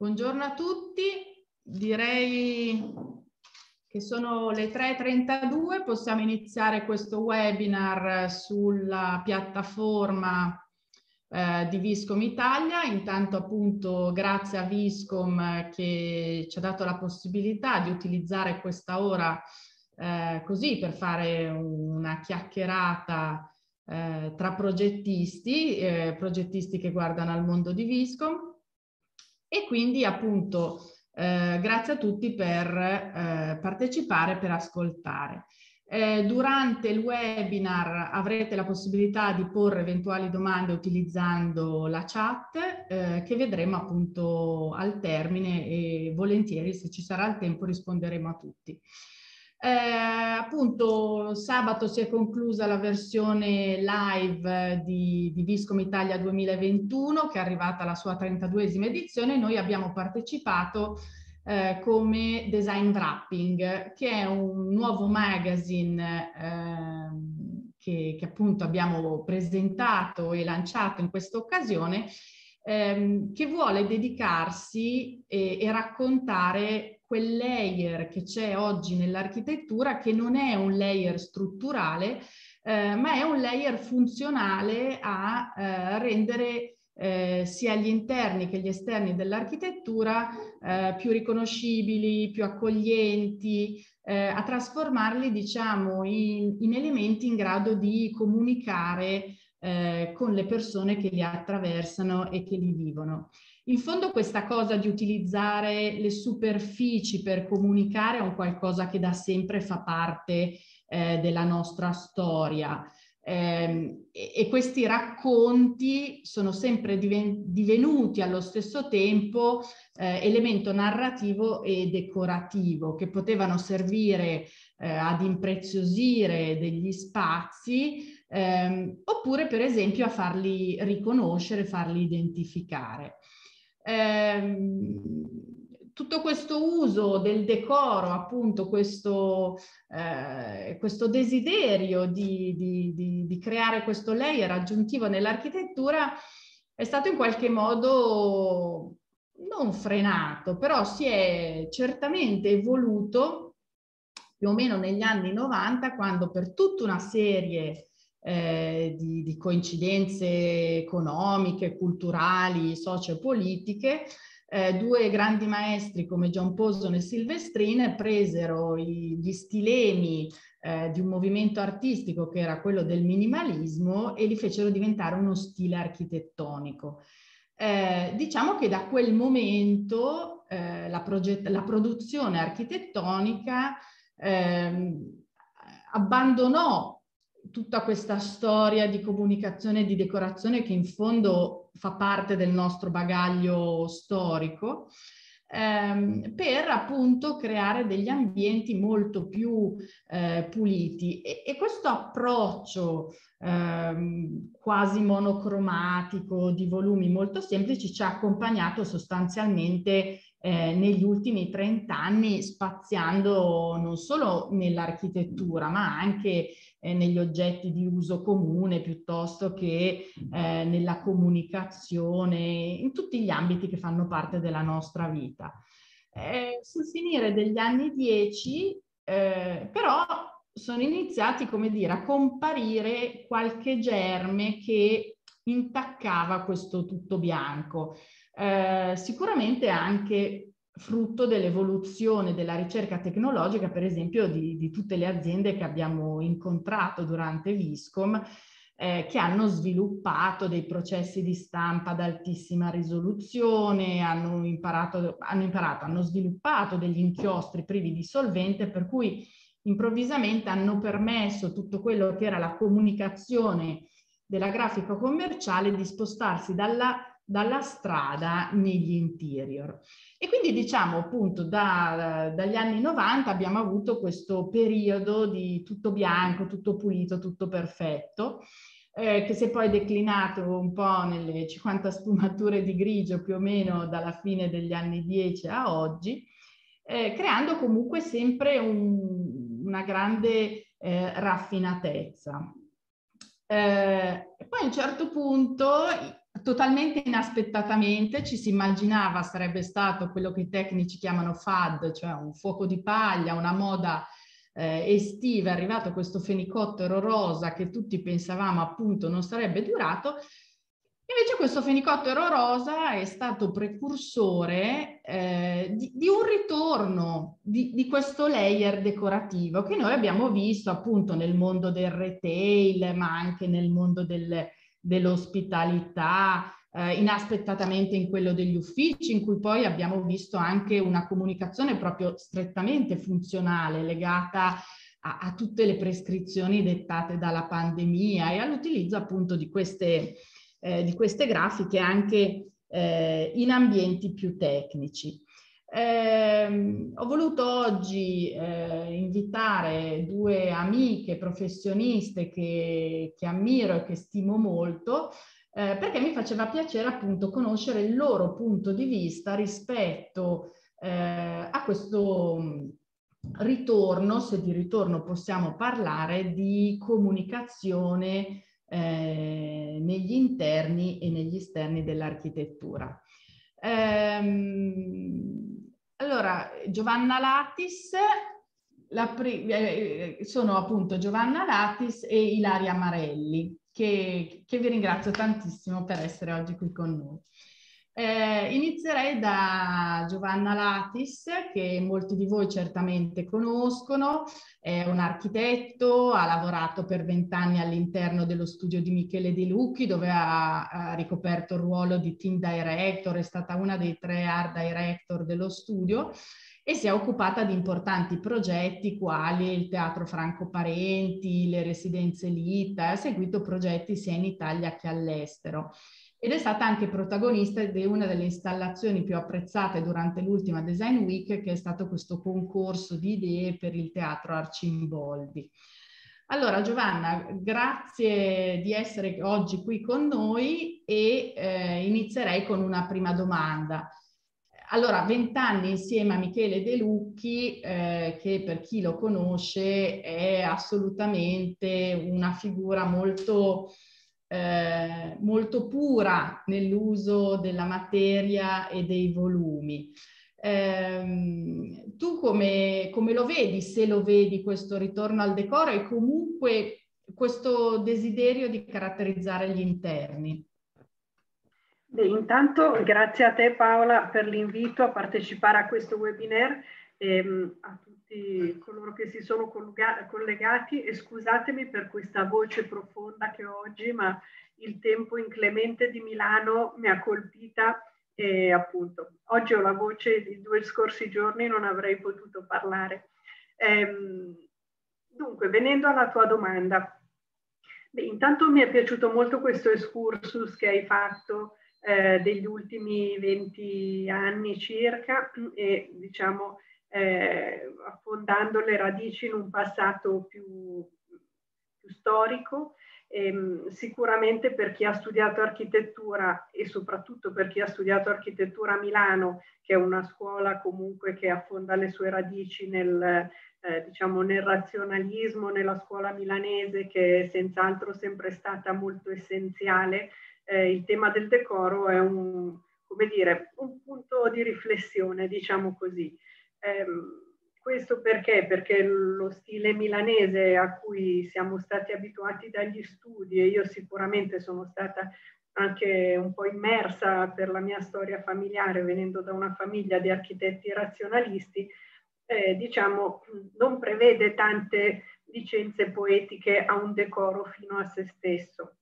Buongiorno a tutti, direi che sono le 3.32, possiamo iniziare questo webinar sulla piattaforma eh, di Viscom Italia. Intanto appunto grazie a Viscom che ci ha dato la possibilità di utilizzare questa ora eh, così per fare una chiacchierata eh, tra progettisti, eh, progettisti che guardano al mondo di Viscom e quindi appunto eh, grazie a tutti per eh, partecipare, per ascoltare. Eh, durante il webinar avrete la possibilità di porre eventuali domande utilizzando la chat eh, che vedremo appunto al termine e volentieri se ci sarà il tempo risponderemo a tutti. Eh, appunto sabato si è conclusa la versione live di, di Viscom Italia 2021 che è arrivata alla sua 32esima edizione. Noi abbiamo partecipato eh, come Design Wrapping che è un nuovo magazine eh, che, che appunto abbiamo presentato e lanciato in questa occasione ehm, che vuole dedicarsi e, e raccontare quel layer che c'è oggi nell'architettura che non è un layer strutturale, eh, ma è un layer funzionale a eh, rendere eh, sia gli interni che gli esterni dell'architettura eh, più riconoscibili, più accoglienti, eh, a trasformarli diciamo in, in, elementi in grado di comunicare eh, con le persone che li attraversano e che li vivono. In fondo questa cosa di utilizzare le superfici per comunicare è un qualcosa che da sempre fa parte eh, della nostra storia. Eh, e, questi racconti sono sempre diven divenuti allo stesso tempo eh, elemento narrativo e decorativo che potevano servire eh, ad impreziosire degli spazi ehm, oppure per esempio a farli riconoscere, farli identificare ehm, tutto questo uso del decoro, appunto questo, eh, questo desiderio di, di, di, di, creare questo layer aggiuntivo nell'architettura è stato in qualche modo non frenato, però si è certamente evoluto più o meno negli anni 90 quando per tutta una serie eh, di, di, coincidenze economiche, culturali, sociopolitiche, eh, due grandi maestri come John Poson e Silvestrin presero i, gli stilemi eh, di un movimento artistico che era quello del minimalismo e li fecero diventare uno stile architettonico. Eh, diciamo che da quel momento eh, la, la, produzione architettonica ehm, abbandonò tutta questa storia di comunicazione e di decorazione che in fondo fa parte del nostro bagaglio storico, ehm, per appunto creare degli ambienti molto più eh, puliti. E, e, questo approccio ehm, quasi monocromatico di volumi molto semplici ci ha accompagnato sostanzialmente eh, negli ultimi 30 anni spaziando non solo nell'architettura ma anche eh, negli oggetti di uso comune piuttosto che eh, nella comunicazione, in tutti gli ambiti che fanno parte della nostra vita. Eh, sul finire degli anni 10 eh, però sono iniziati, come dire, a comparire qualche germe che intaccava questo tutto bianco. Eh, sicuramente anche frutto dell'evoluzione della ricerca tecnologica, per esempio di, di, tutte le aziende che abbiamo incontrato durante Viscom, eh, che hanno sviluppato dei processi di stampa ad altissima risoluzione, hanno imparato, hanno imparato, hanno sviluppato degli inchiostri privi di solvente, per cui improvvisamente hanno permesso tutto quello che era la comunicazione della grafica commerciale di spostarsi dalla dalla strada negli interior. E quindi diciamo appunto da, dagli anni 90 abbiamo avuto questo periodo di tutto bianco, tutto pulito, tutto perfetto, eh, che si è poi declinato un po' nelle 50 sfumature di grigio più o meno dalla fine degli anni 10 a oggi, eh, creando comunque sempre un, una grande eh, raffinatezza. Eh, poi a un certo punto totalmente inaspettatamente, ci si immaginava sarebbe stato quello che i tecnici chiamano FAD, cioè un fuoco di paglia, una moda eh, estiva, è arrivato questo fenicottero rosa che tutti pensavamo appunto non sarebbe durato, Invece questo fenicottero rosa è stato precursore eh, di, di, un ritorno di, di, questo layer decorativo che noi abbiamo visto appunto nel mondo del retail, ma anche nel mondo del, dell'ospitalità, eh, inaspettatamente in quello degli uffici, in cui poi abbiamo visto anche una comunicazione proprio strettamente funzionale legata a, a tutte le prescrizioni dettate dalla pandemia e all'utilizzo appunto di queste eh, di queste grafiche anche eh, in ambienti più tecnici. Eh, ho voluto oggi eh, invitare due amiche professioniste che, che, ammiro e che stimo molto eh, perché mi faceva piacere appunto conoscere il loro punto di vista rispetto eh, a questo mm, ritorno, se di ritorno possiamo parlare, di comunicazione eh, negli interni e negli esterni dell'architettura. Ehm, allora, Giovanna Latis, eh, sono appunto Giovanna Latis e Ilaria Marelli, che, che vi ringrazio tantissimo per essere oggi qui con noi. Eh, inizierei da Giovanna Latis, che molti di voi certamente conoscono, è un architetto, ha lavorato per vent'anni all'interno dello studio di Michele De Lucchi, dove ha, ha, ricoperto il ruolo di team director, è stata una dei tre art director dello studio e si è occupata di importanti progetti quali il Teatro Franco Parenti, le residenze Lita, ha seguito progetti sia in Italia che all'estero ed è stata anche protagonista di una delle installazioni più apprezzate durante l'ultima Design Week, che è stato questo concorso di idee per il teatro Arcimboldi. Allora Giovanna, grazie di essere oggi qui con noi e eh, inizierei con una prima domanda. Allora, vent'anni insieme a Michele De Lucchi, eh, che per chi lo conosce è assolutamente una figura molto eh, molto pura nell'uso della materia e dei volumi. Eh, tu come, come lo vedi, se lo vedi questo ritorno al decoro e comunque questo desiderio di caratterizzare gli interni? Beh, intanto grazie a te Paola per l'invito a partecipare a questo webinar e ehm, tutti coloro che si sono collegati e scusatemi per questa voce profonda che ho oggi, ma il tempo inclemente di Milano mi ha colpita e appunto oggi ho la voce di due scorsi giorni non avrei potuto parlare. Ehm, dunque, venendo alla tua domanda, beh, intanto mi è piaciuto molto questo excursus che hai fatto eh, degli ultimi 20 anni circa e diciamo eh, affondando le radici in un passato più, più storico. E, ehm, sicuramente per chi ha studiato architettura e soprattutto per chi ha studiato architettura a Milano, che è una scuola comunque che affonda le sue radici nel, eh, diciamo, nel razionalismo, nella scuola milanese che è senz'altro sempre stata molto essenziale, eh, il tema del decoro è un, dire, un punto di riflessione, diciamo così. Ehm, questo perché? Perché lo stile milanese a cui siamo stati abituati dagli studi e io sicuramente sono stata anche un po' immersa per la mia storia familiare venendo da una famiglia di architetti razionalisti, eh, diciamo non prevede tante licenze poetiche a un decoro fino a se stesso.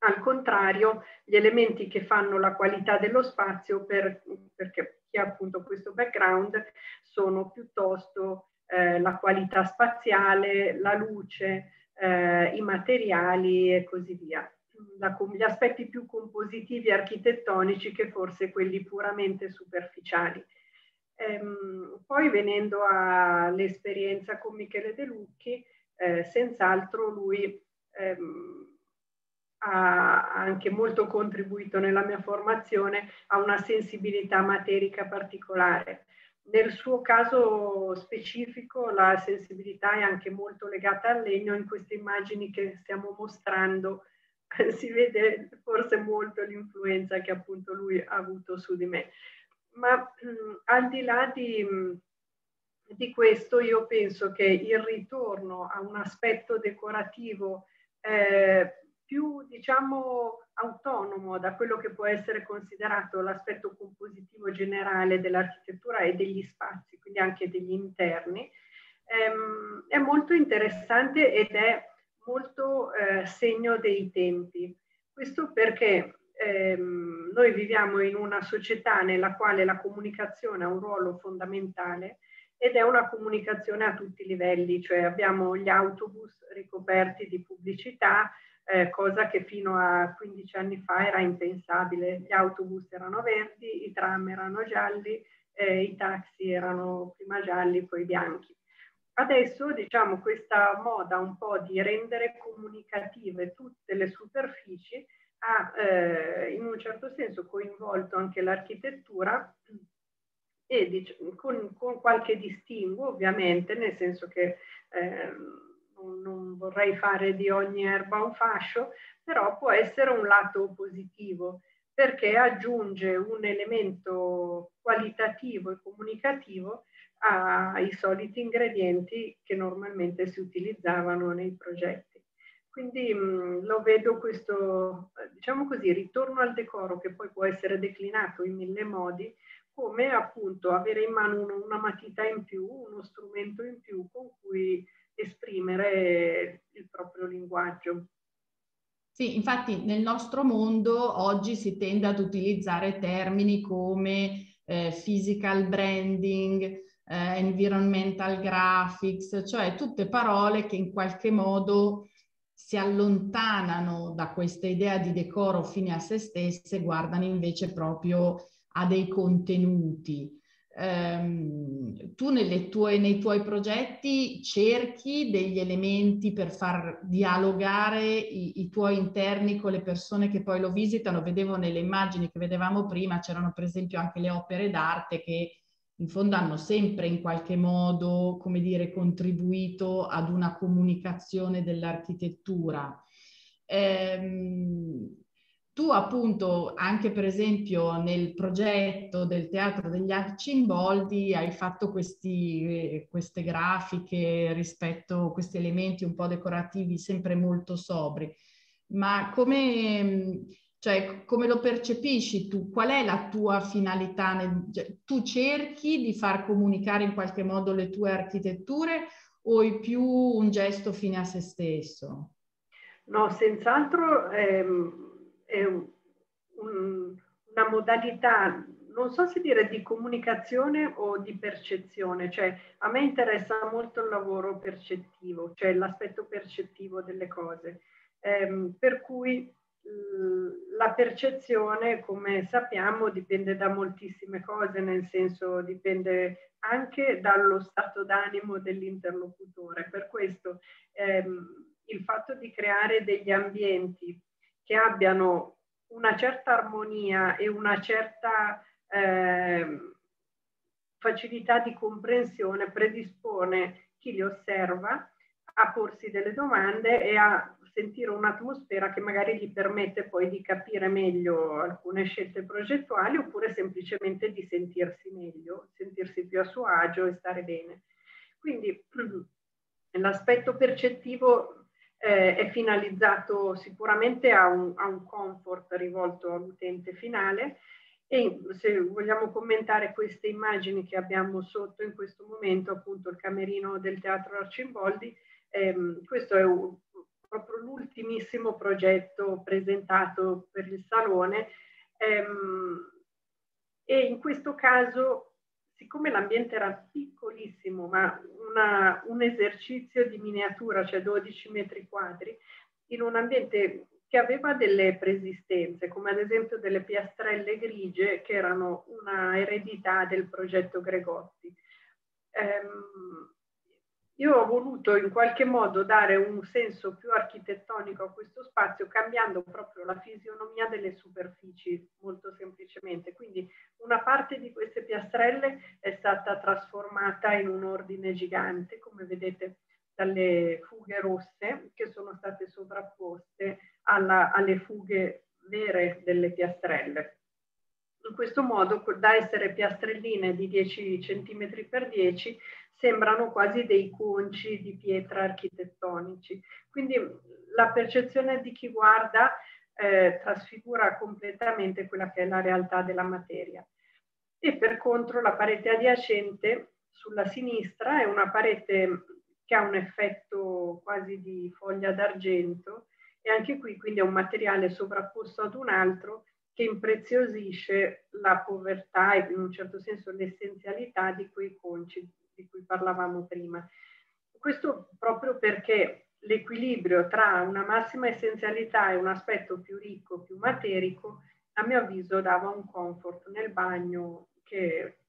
Al contrario, gli elementi che fanno la qualità dello spazio, per, perché chi ha appunto questo background, sono piuttosto eh, la qualità spaziale, la luce, eh, i materiali e così via. La, gli aspetti più compositivi architettonici che forse quelli puramente superficiali. Ehm, poi venendo all'esperienza con Michele De Lucchi, eh, senz'altro lui ehm, ha anche molto contribuito nella mia formazione a una sensibilità materica particolare. Nel suo caso specifico la sensibilità è anche molto legata al legno in queste immagini che stiamo mostrando si vede forse molto l'influenza che appunto lui ha avuto su di me. Ma mh, al di là di, mh, di, questo, io penso che il ritorno a un aspetto decorativo eh, più, diciamo, autonomo da quello che può essere considerato l'aspetto compositivo generale dell'architettura e degli spazi, quindi anche degli interni, ehm, è molto interessante ed è molto eh, segno dei tempi. Questo perché ehm, noi viviamo in una società nella quale la comunicazione ha un ruolo fondamentale ed è una comunicazione a tutti i livelli, cioè abbiamo gli autobus ricoperti di pubblicità, eh, cosa che fino a 15 anni fa era impensabile. Gli autobus erano verdi, i tram erano gialli, eh, i taxi erano prima gialli, poi bianchi. Adesso diciamo questa moda un po' di rendere comunicative tutte le superfici ha eh, in un certo senso coinvolto anche l'architettura e diciamo, con, con, qualche distinguo ovviamente, nel senso che eh, non, vorrei fare di ogni erba un fascio, però può essere un lato positivo perché aggiunge un elemento qualitativo e comunicativo ai soliti ingredienti che normalmente si utilizzavano nei progetti. Quindi mh, lo vedo questo, diciamo così, ritorno al decoro che poi può essere declinato in mille modi, come appunto avere in mano uno, una matita in più, uno strumento in più con cui esprimere il proprio linguaggio. Sì, infatti nel nostro mondo oggi si tende ad utilizzare termini come eh, physical branding, eh, environmental graphics, cioè tutte parole che in qualche modo si allontanano da questa idea di decoro fine a se stesse, guardano invece proprio a dei contenuti ehm, tu tue, nei tuoi progetti cerchi degli elementi per far dialogare i, i, tuoi interni con le persone che poi lo visitano. Vedevo nelle immagini che vedevamo prima, c'erano per esempio anche le opere d'arte che in fondo hanno sempre in qualche modo, come dire, contribuito ad una comunicazione dell'architettura. Ehm, tu appunto anche per esempio nel progetto del Teatro degli Arcimboldi hai fatto questi, eh, queste grafiche rispetto a questi elementi un po' decorativi sempre molto sobri, ma come, cioè, come lo percepisci tu? Qual è la tua finalità? Nel, cioè, tu cerchi di far comunicare in qualche modo le tue architetture o è più un gesto fine a se stesso? No, senz'altro... Ehm è un, un, una modalità, non so se dire di comunicazione o di percezione, cioè a me interessa molto il lavoro percettivo, cioè l'aspetto percettivo delle cose, ehm, per cui la percezione, come sappiamo, dipende da moltissime cose, nel senso dipende anche dallo stato d'animo dell'interlocutore. Per questo ehm, il fatto di creare degli ambienti che abbiano una certa armonia e una certa eh, facilità di comprensione predispone chi li osserva a porsi delle domande e a sentire un'atmosfera che magari gli permette poi di capire meglio alcune scelte progettuali oppure semplicemente di sentirsi meglio, sentirsi più a suo agio e stare bene. Quindi l'aspetto percettivo eh, è finalizzato sicuramente a un, a un comfort rivolto all'utente finale. E se vogliamo commentare queste immagini che abbiamo sotto in questo momento, appunto il camerino del Teatro Arcimboldi, ehm, questo è un, proprio l'ultimissimo progetto presentato per il Salone. Ehm, e in questo caso siccome l'ambiente era piccolissimo, ma una, un esercizio di miniatura, cioè 12 metri quadri, in un ambiente che aveva delle preesistenze, come ad esempio delle piastrelle grigie che erano una eredità del progetto Gregotti. Ehm, io ho voluto in qualche modo dare un senso più architettonico a questo spazio cambiando proprio la fisionomia delle superfici molto semplicemente. Quindi una parte di queste piastrelle è stata trasformata in un ordine gigante, come vedete dalle fughe rosse che sono state sovrapposte alla, alle fughe vere delle piastrelle. Questo modo, da essere piastrelline di 10 cm per 10, sembrano quasi dei conci di pietra architettonici. Quindi la percezione di chi guarda eh, trasfigura completamente quella che è la realtà della materia. E per contro la parete adiacente sulla sinistra è una parete che ha un effetto quasi di foglia d'argento e anche qui quindi è un materiale sovrapposto ad un altro che impreziosisce la povertà e in un certo senso l'essenzialità di quei conci di cui parlavamo prima. Questo proprio perché l'equilibrio tra una massima essenzialità e un aspetto più ricco, più materico, a mio avviso dava un comfort nel bagno che,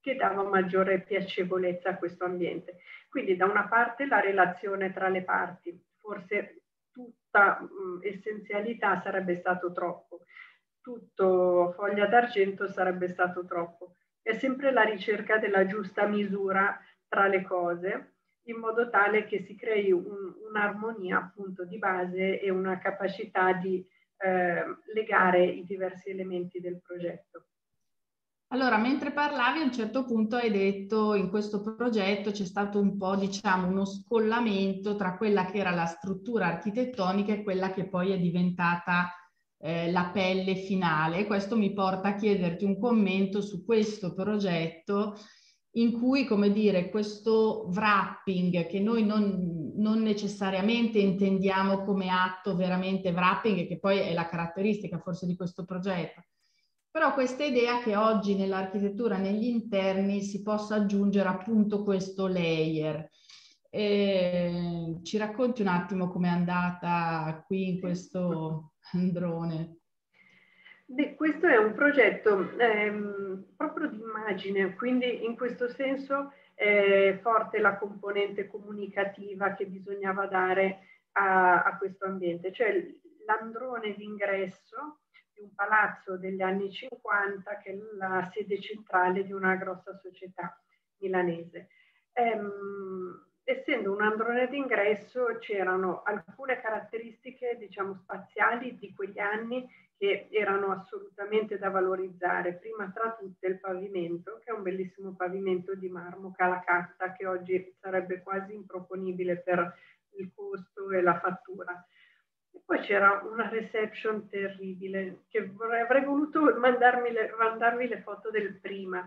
che dava maggiore piacevolezza a questo ambiente. Quindi da una parte la relazione tra le parti, forse tutta mh, essenzialità sarebbe stato troppo, tutto foglia d'argento sarebbe stato troppo. È sempre la ricerca della giusta misura tra le cose in modo tale che si crei un, un'armonia appunto di base e una capacità di eh, legare i diversi elementi del progetto. Allora, mentre parlavi a un certo punto hai detto in questo progetto c'è stato un po', diciamo, uno scollamento tra quella che era la struttura architettonica e quella che poi è diventata eh, la pelle finale. Questo mi porta a chiederti un commento su questo progetto in cui, come dire, questo wrapping che noi non, non, necessariamente intendiamo come atto veramente wrapping, che poi è la caratteristica forse di questo progetto, però questa idea che oggi nell'architettura, negli interni, si possa aggiungere appunto questo layer. E ci racconti un attimo com'è andata qui in questo androne? Beh, questo è un progetto ehm, proprio di immagine, quindi in questo senso è forte la componente comunicativa che bisognava dare a, a questo ambiente, cioè l'androne d'ingresso di un palazzo degli anni 50 che è la sede centrale di una grossa società milanese. Ehm, essendo un androne d'ingresso c'erano alcune caratteristiche diciamo spaziali di quegli anni che erano assolutamente da valorizzare, prima tra tutte il pavimento, che è un bellissimo pavimento di marmo calacatta che oggi sarebbe quasi improponibile per il costo e la fattura. E poi c'era una reception terribile, che vorrei, avrei voluto mandarmi le, mandarvi le foto del prima.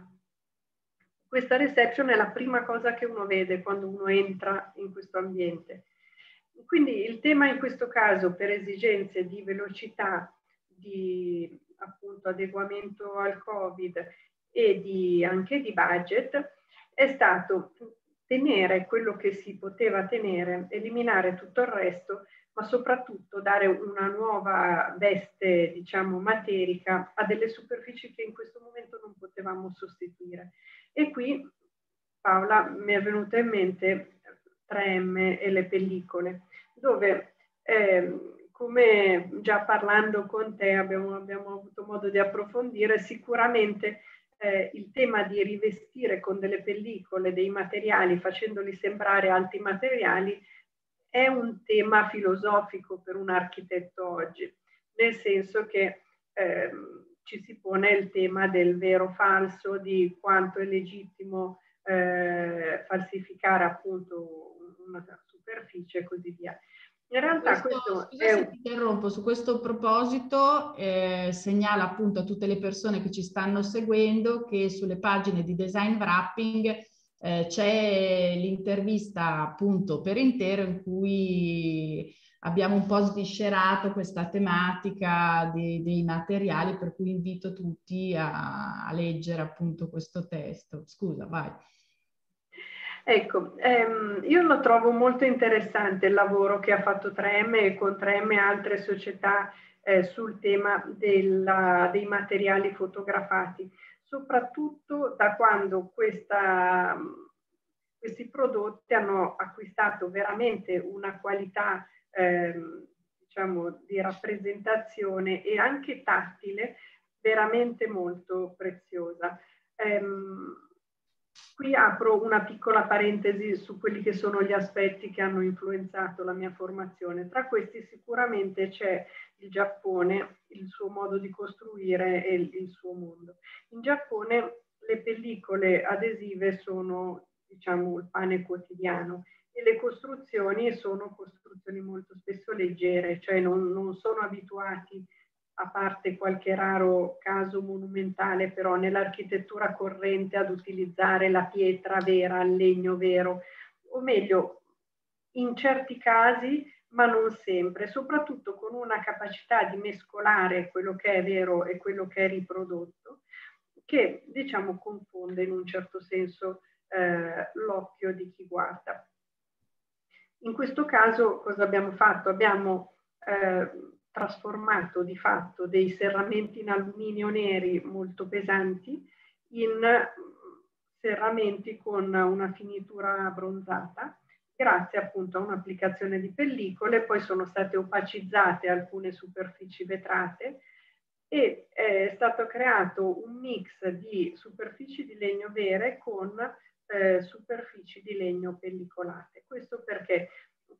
Questa reception è la prima cosa che uno vede quando uno entra in questo ambiente. Quindi il tema in questo caso, per esigenze di velocità di appunto adeguamento al Covid e di, anche di budget è stato tenere quello che si poteva tenere, eliminare tutto il resto, ma soprattutto dare una nuova veste, diciamo, materica a delle superfici che in questo momento non potevamo sostituire. E qui, Paola, mi è venuta in mente 3M e le pellicole, dove eh, come già parlando con te abbiamo, abbiamo avuto modo di approfondire, sicuramente eh, il tema di rivestire con delle pellicole dei materiali facendoli sembrare altri materiali è un tema filosofico per un architetto oggi, nel senso che eh, ci si pone il tema del vero falso, di quanto è legittimo eh, falsificare appunto una superficie e così via. In realtà questo, questo scusa è... se ti interrompo, su questo proposito eh, segnala appunto a tutte le persone che ci stanno seguendo che sulle pagine di Design Wrapping eh, c'è l'intervista appunto per intero in cui abbiamo un po' sviscerato questa tematica dei, dei materiali per cui invito tutti a, a leggere appunto questo testo. Scusa, vai. Ecco, ehm, io lo trovo molto interessante il lavoro che ha fatto 3M e con 3M e altre società eh, sul tema della, dei materiali fotografati, soprattutto da quando questa, questi prodotti hanno acquistato veramente una qualità ehm, diciamo, di rappresentazione e anche tattile veramente molto preziosa. Ehm, Qui apro una piccola parentesi su quelli che sono gli aspetti che hanno influenzato la mia formazione. Tra questi sicuramente c'è il Giappone, il suo modo di costruire e il, suo mondo. In Giappone le pellicole adesive sono diciamo il pane quotidiano e le costruzioni sono costruzioni molto spesso leggere, cioè non, non sono abituati a parte qualche raro caso monumentale, però nell'architettura corrente ad utilizzare la pietra vera, il legno vero, o meglio, in certi casi, ma non sempre, soprattutto con una capacità di mescolare quello che è vero e quello che è riprodotto, che diciamo confonde in un certo senso eh, l'occhio di chi guarda. In questo caso cosa abbiamo fatto? Abbiamo eh, trasformato di fatto dei serramenti in alluminio neri molto pesanti in serramenti con una finitura bronzata grazie appunto a un'applicazione di pellicole, poi sono state opacizzate alcune superfici vetrate e è stato creato un mix di superfici di legno vere con eh, superfici di legno pellicolate. Questo perché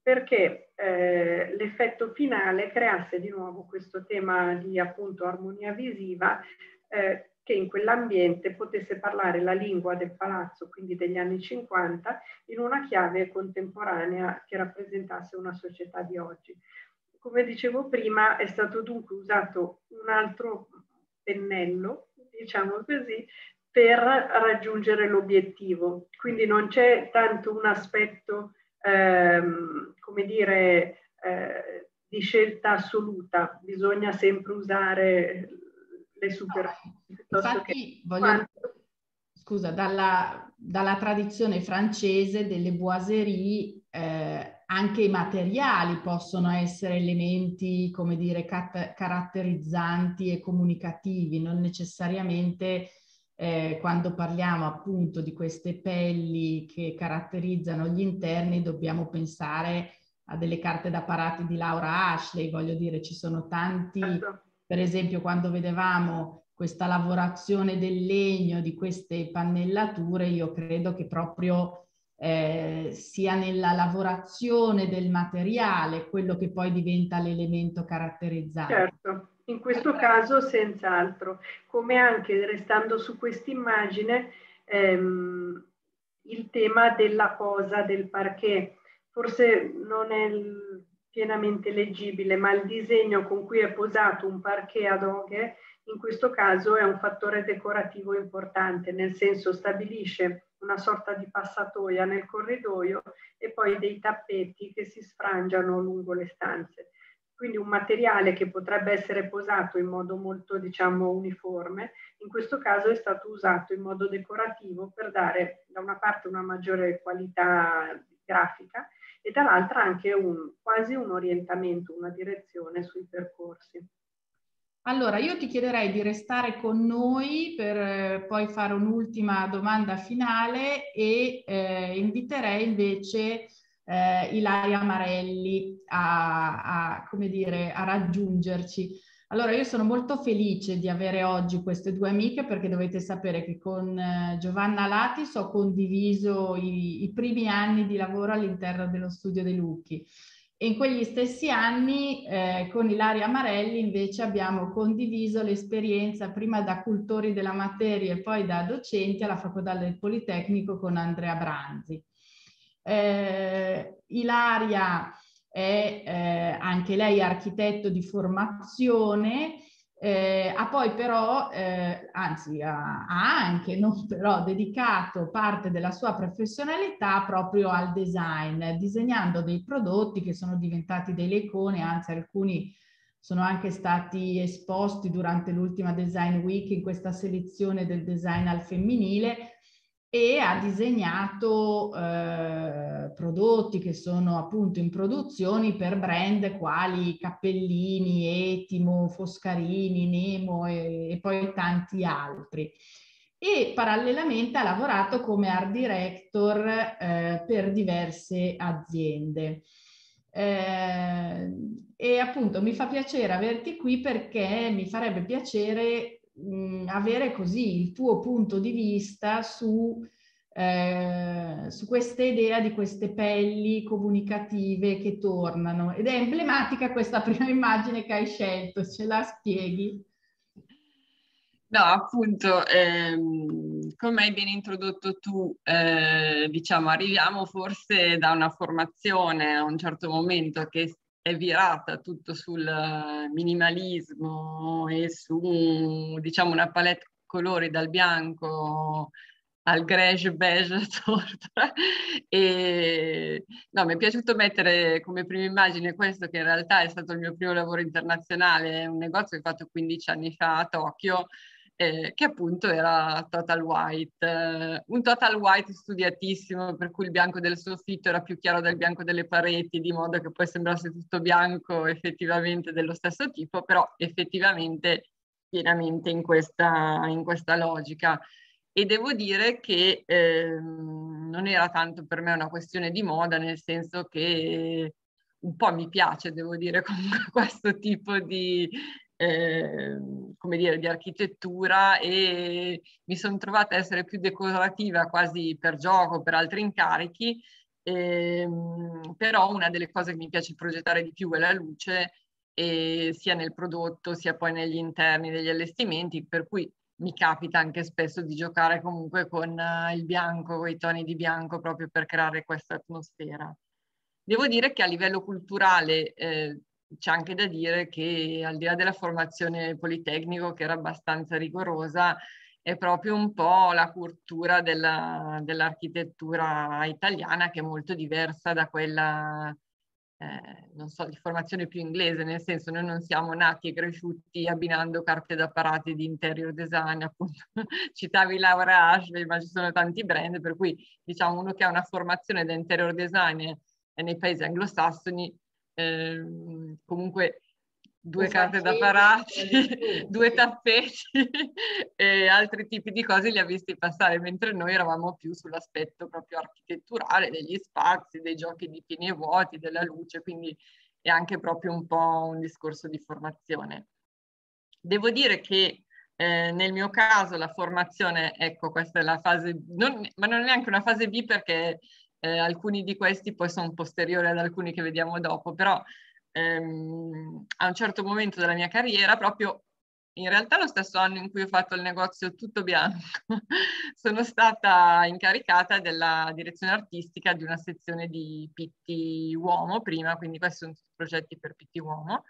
perché eh, l'effetto finale creasse di nuovo questo tema di appunto armonia visiva eh, che in quell'ambiente potesse parlare la lingua del palazzo, quindi degli anni 50, in una chiave contemporanea che rappresentasse una società di oggi. Come dicevo prima, è stato dunque usato un altro pennello, diciamo così, per raggiungere l'obiettivo. Quindi non c'è tanto un aspetto ehm, come dire, eh, di scelta assoluta, bisogna sempre usare le superfici. Infatti, voglio, scusa, dalla, dalla, tradizione francese delle boiserie, eh, anche i materiali possono essere elementi, come dire, cat- caratterizzanti e comunicativi, non necessariamente eh, quando parliamo appunto di queste pelli che caratterizzano gli interni dobbiamo pensare a delle carte da parati di Laura Ashley, voglio dire ci sono tanti, certo. Per esempio quando vedevamo questa lavorazione del legno di queste pannellature, io credo che proprio eh, sia nella lavorazione del materiale quello che poi diventa l'elemento caratterizzante. Certo. In questo caso senz'altro, come anche restando su quest'immagine ehm, il tema della posa del parquet. Forse non è pienamente leggibile, ma il disegno con cui è posato un parquet ad oghe in questo caso è un fattore decorativo importante, nel senso stabilisce una sorta di passatoia nel corridoio e poi dei tappeti che si sfrangiano lungo le stanze. Quindi un materiale che potrebbe essere posato in modo molto diciamo uniforme, in questo caso è stato usato in modo decorativo per dare da una parte una maggiore qualità grafica e dall'altra anche un, quasi un orientamento, una direzione sui percorsi. Allora, io ti chiederei di restare con noi per eh, poi fare un'ultima domanda finale e eh, inviterei invece eh, Ilaria Marelli a, a, dire, a raggiungerci. Allora io sono molto felice di avere oggi queste due amiche perché dovete sapere che con eh, Giovanna Latis ho condiviso i, i primi anni di lavoro all'interno dello studio dei Lucchi e in quegli stessi anni eh, con Ilaria Marelli invece abbiamo condiviso l'esperienza prima da cultori della materia e poi da docenti alla Facoltà del Politecnico con Andrea Branzi. Eh, Ilaria è eh, anche lei architetto di formazione, eh, ha poi però, eh, anzi ha, anche, non però, dedicato parte della sua professionalità proprio al design, disegnando dei prodotti che sono diventati delle icone, anzi alcuni sono anche stati esposti durante l'ultima Design Week in questa selezione del design al femminile e ha disegnato eh, prodotti che sono appunto in produzioni per brand quali Cappellini, Etimo, Foscarini, Nemo e, e poi tanti altri. E parallelamente ha lavorato come art director eh, per diverse aziende. Eh, e appunto mi fa piacere averti qui perché mi farebbe piacere mh, avere così il tuo punto di vista su eh, su questa idea di queste pelli comunicative che tornano. Ed è emblematica questa prima immagine che hai scelto, ce la spieghi? No, appunto, ehm, come hai ben introdotto tu, eh, diciamo, arriviamo forse da una formazione a un certo momento che è virata tutto sul minimalismo e su, diciamo, una palette colori dal bianco al grege beige e no, mi è piaciuto mettere come prima immagine questo che in realtà è stato il mio primo lavoro internazionale, un negozio che ho fatto 15 anni fa a Tokyo eh, che appunto era Total White, eh, un Total White studiatissimo per cui il bianco del soffitto era più chiaro del bianco delle pareti di modo che poi sembrasse tutto bianco effettivamente dello stesso tipo, però effettivamente pienamente in questa, in questa logica. E devo dire che eh, non era tanto per me una questione di moda, nel senso che un po' mi piace, devo dire, comunque questo tipo di, eh, come dire, di architettura e mi sono trovata a essere più decorativa quasi per gioco, per altri incarichi, eh, però una delle cose che mi piace progettare di più è la luce, e sia nel prodotto sia poi negli interni degli allestimenti, per cui mi capita anche spesso di giocare comunque con uh, il bianco, con i toni di bianco proprio per creare questa atmosfera. Devo dire che a livello culturale eh, c'è anche da dire che al di là della formazione politecnico che era abbastanza rigorosa, è proprio un po' la cultura della, dell'architettura italiana che è molto diversa da quella eh, non so, di formazione più inglese, nel senso noi non siamo nati e cresciuti abbinando carte da parati di interior design, appunto. Citavi Laura Ashby, ma ci sono tanti brand, per cui diciamo uno che ha una formazione da interior design nei paesi anglosassoni, eh, comunque due carte da parati, due tappeti e altri tipi di cose li ha visti passare, mentre noi eravamo più sull'aspetto proprio architetturale degli spazi, dei giochi di pieni e vuoti, della luce, quindi è anche proprio un po' un discorso di formazione. Devo dire che eh, nel mio caso la formazione, ecco, questa è la fase, non, ma non è neanche una fase B perché eh, alcuni di questi poi sono posteriori ad alcuni che vediamo dopo, però ehm, a un certo momento della mia carriera, proprio in realtà lo stesso anno in cui ho fatto il negozio tutto bianco, sono stata incaricata della direzione artistica di una sezione di Pitti Uomo prima, quindi questi sono tutti progetti per Pitti Uomo,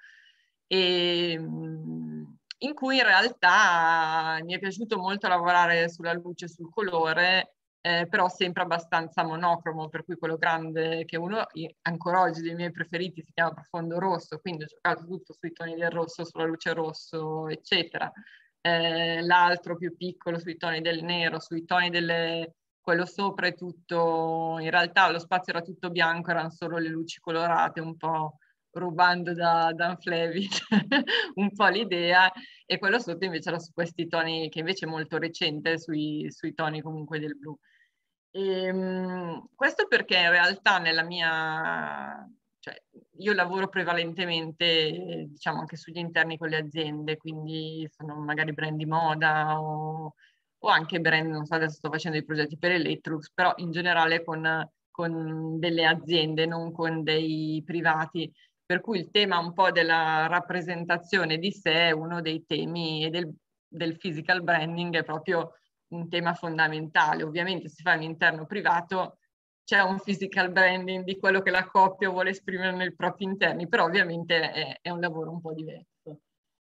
e, ehm, in cui in realtà mi è piaciuto molto lavorare sulla luce sul colore eh, però sempre abbastanza monocromo, per cui quello grande che uno ancora oggi dei miei preferiti si chiama Profondo Rosso, quindi ho giocato tutto sui toni del rosso, sulla luce rosso, eccetera. Eh, l'altro più piccolo sui toni del nero, sui toni delle... quello sopra è tutto, in realtà lo spazio era tutto bianco, erano solo le luci colorate, un po' rubando da Dan Flevic un po' l'idea e quello sotto invece era su questi toni che invece è molto recente sui, sui toni comunque del blu. E, ehm, questo perché in realtà nella mia, cioè io lavoro prevalentemente diciamo anche sugli interni con le aziende, quindi sono magari brand di moda o, o anche brand, non so adesso sto facendo dei progetti per Electrux, però in generale con, con delle aziende, non con dei privati. Per cui il tema un po' della rappresentazione di sé è uno dei temi e del, del physical branding è proprio un tema fondamentale. Ovviamente se fai un interno privato c'è un physical branding di quello che la coppia vuole esprimere nei propri interni, però ovviamente è, è un lavoro un po' diverso.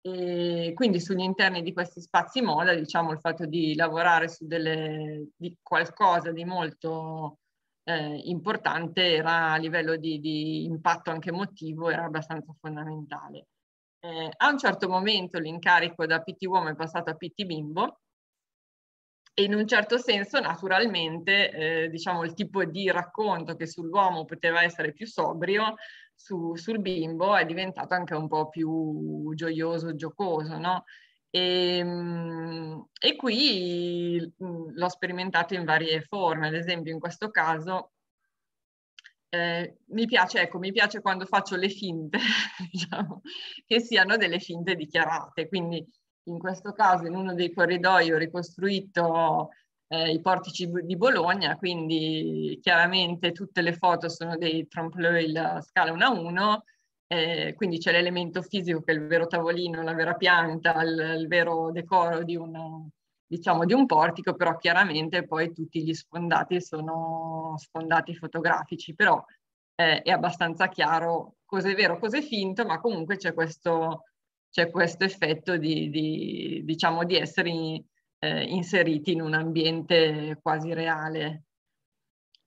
E quindi sugli interni di questi spazi moda, diciamo, il fatto di lavorare su delle, di qualcosa di molto eh, importante era a livello di, di, impatto anche emotivo, era abbastanza fondamentale. Eh, a un certo momento l'incarico da PT Uomo è passato a PT Bimbo e in un certo senso naturalmente eh, diciamo il tipo di racconto che sull'uomo poteva essere più sobrio su, sul bimbo è diventato anche un po' più gioioso, giocoso, no? E, ehm, e qui mhmm, l'ho sperimentato in varie forme, ad esempio in questo caso eh, mi piace, ecco, mi piace quando faccio le finte, diciamo, che siano delle finte dichiarate, quindi in questo caso in uno dei corridoi ho ricostruito eh, i portici di Bologna, quindi chiaramente tutte le foto sono dei trompe-l'œil scala 1 a 1, eh, quindi c'è l'elemento fisico che è il vero tavolino, la vera pianta, il, il vero decoro di un, diciamo, di un portico, però chiaramente poi tutti gli sfondati sono sfondati fotografici, però eh, è abbastanza chiaro cosa è vero, cosa è finto, ma comunque c'è questo, c'è questo effetto di, di, diciamo, di essere in, eh, inseriti in un ambiente quasi reale.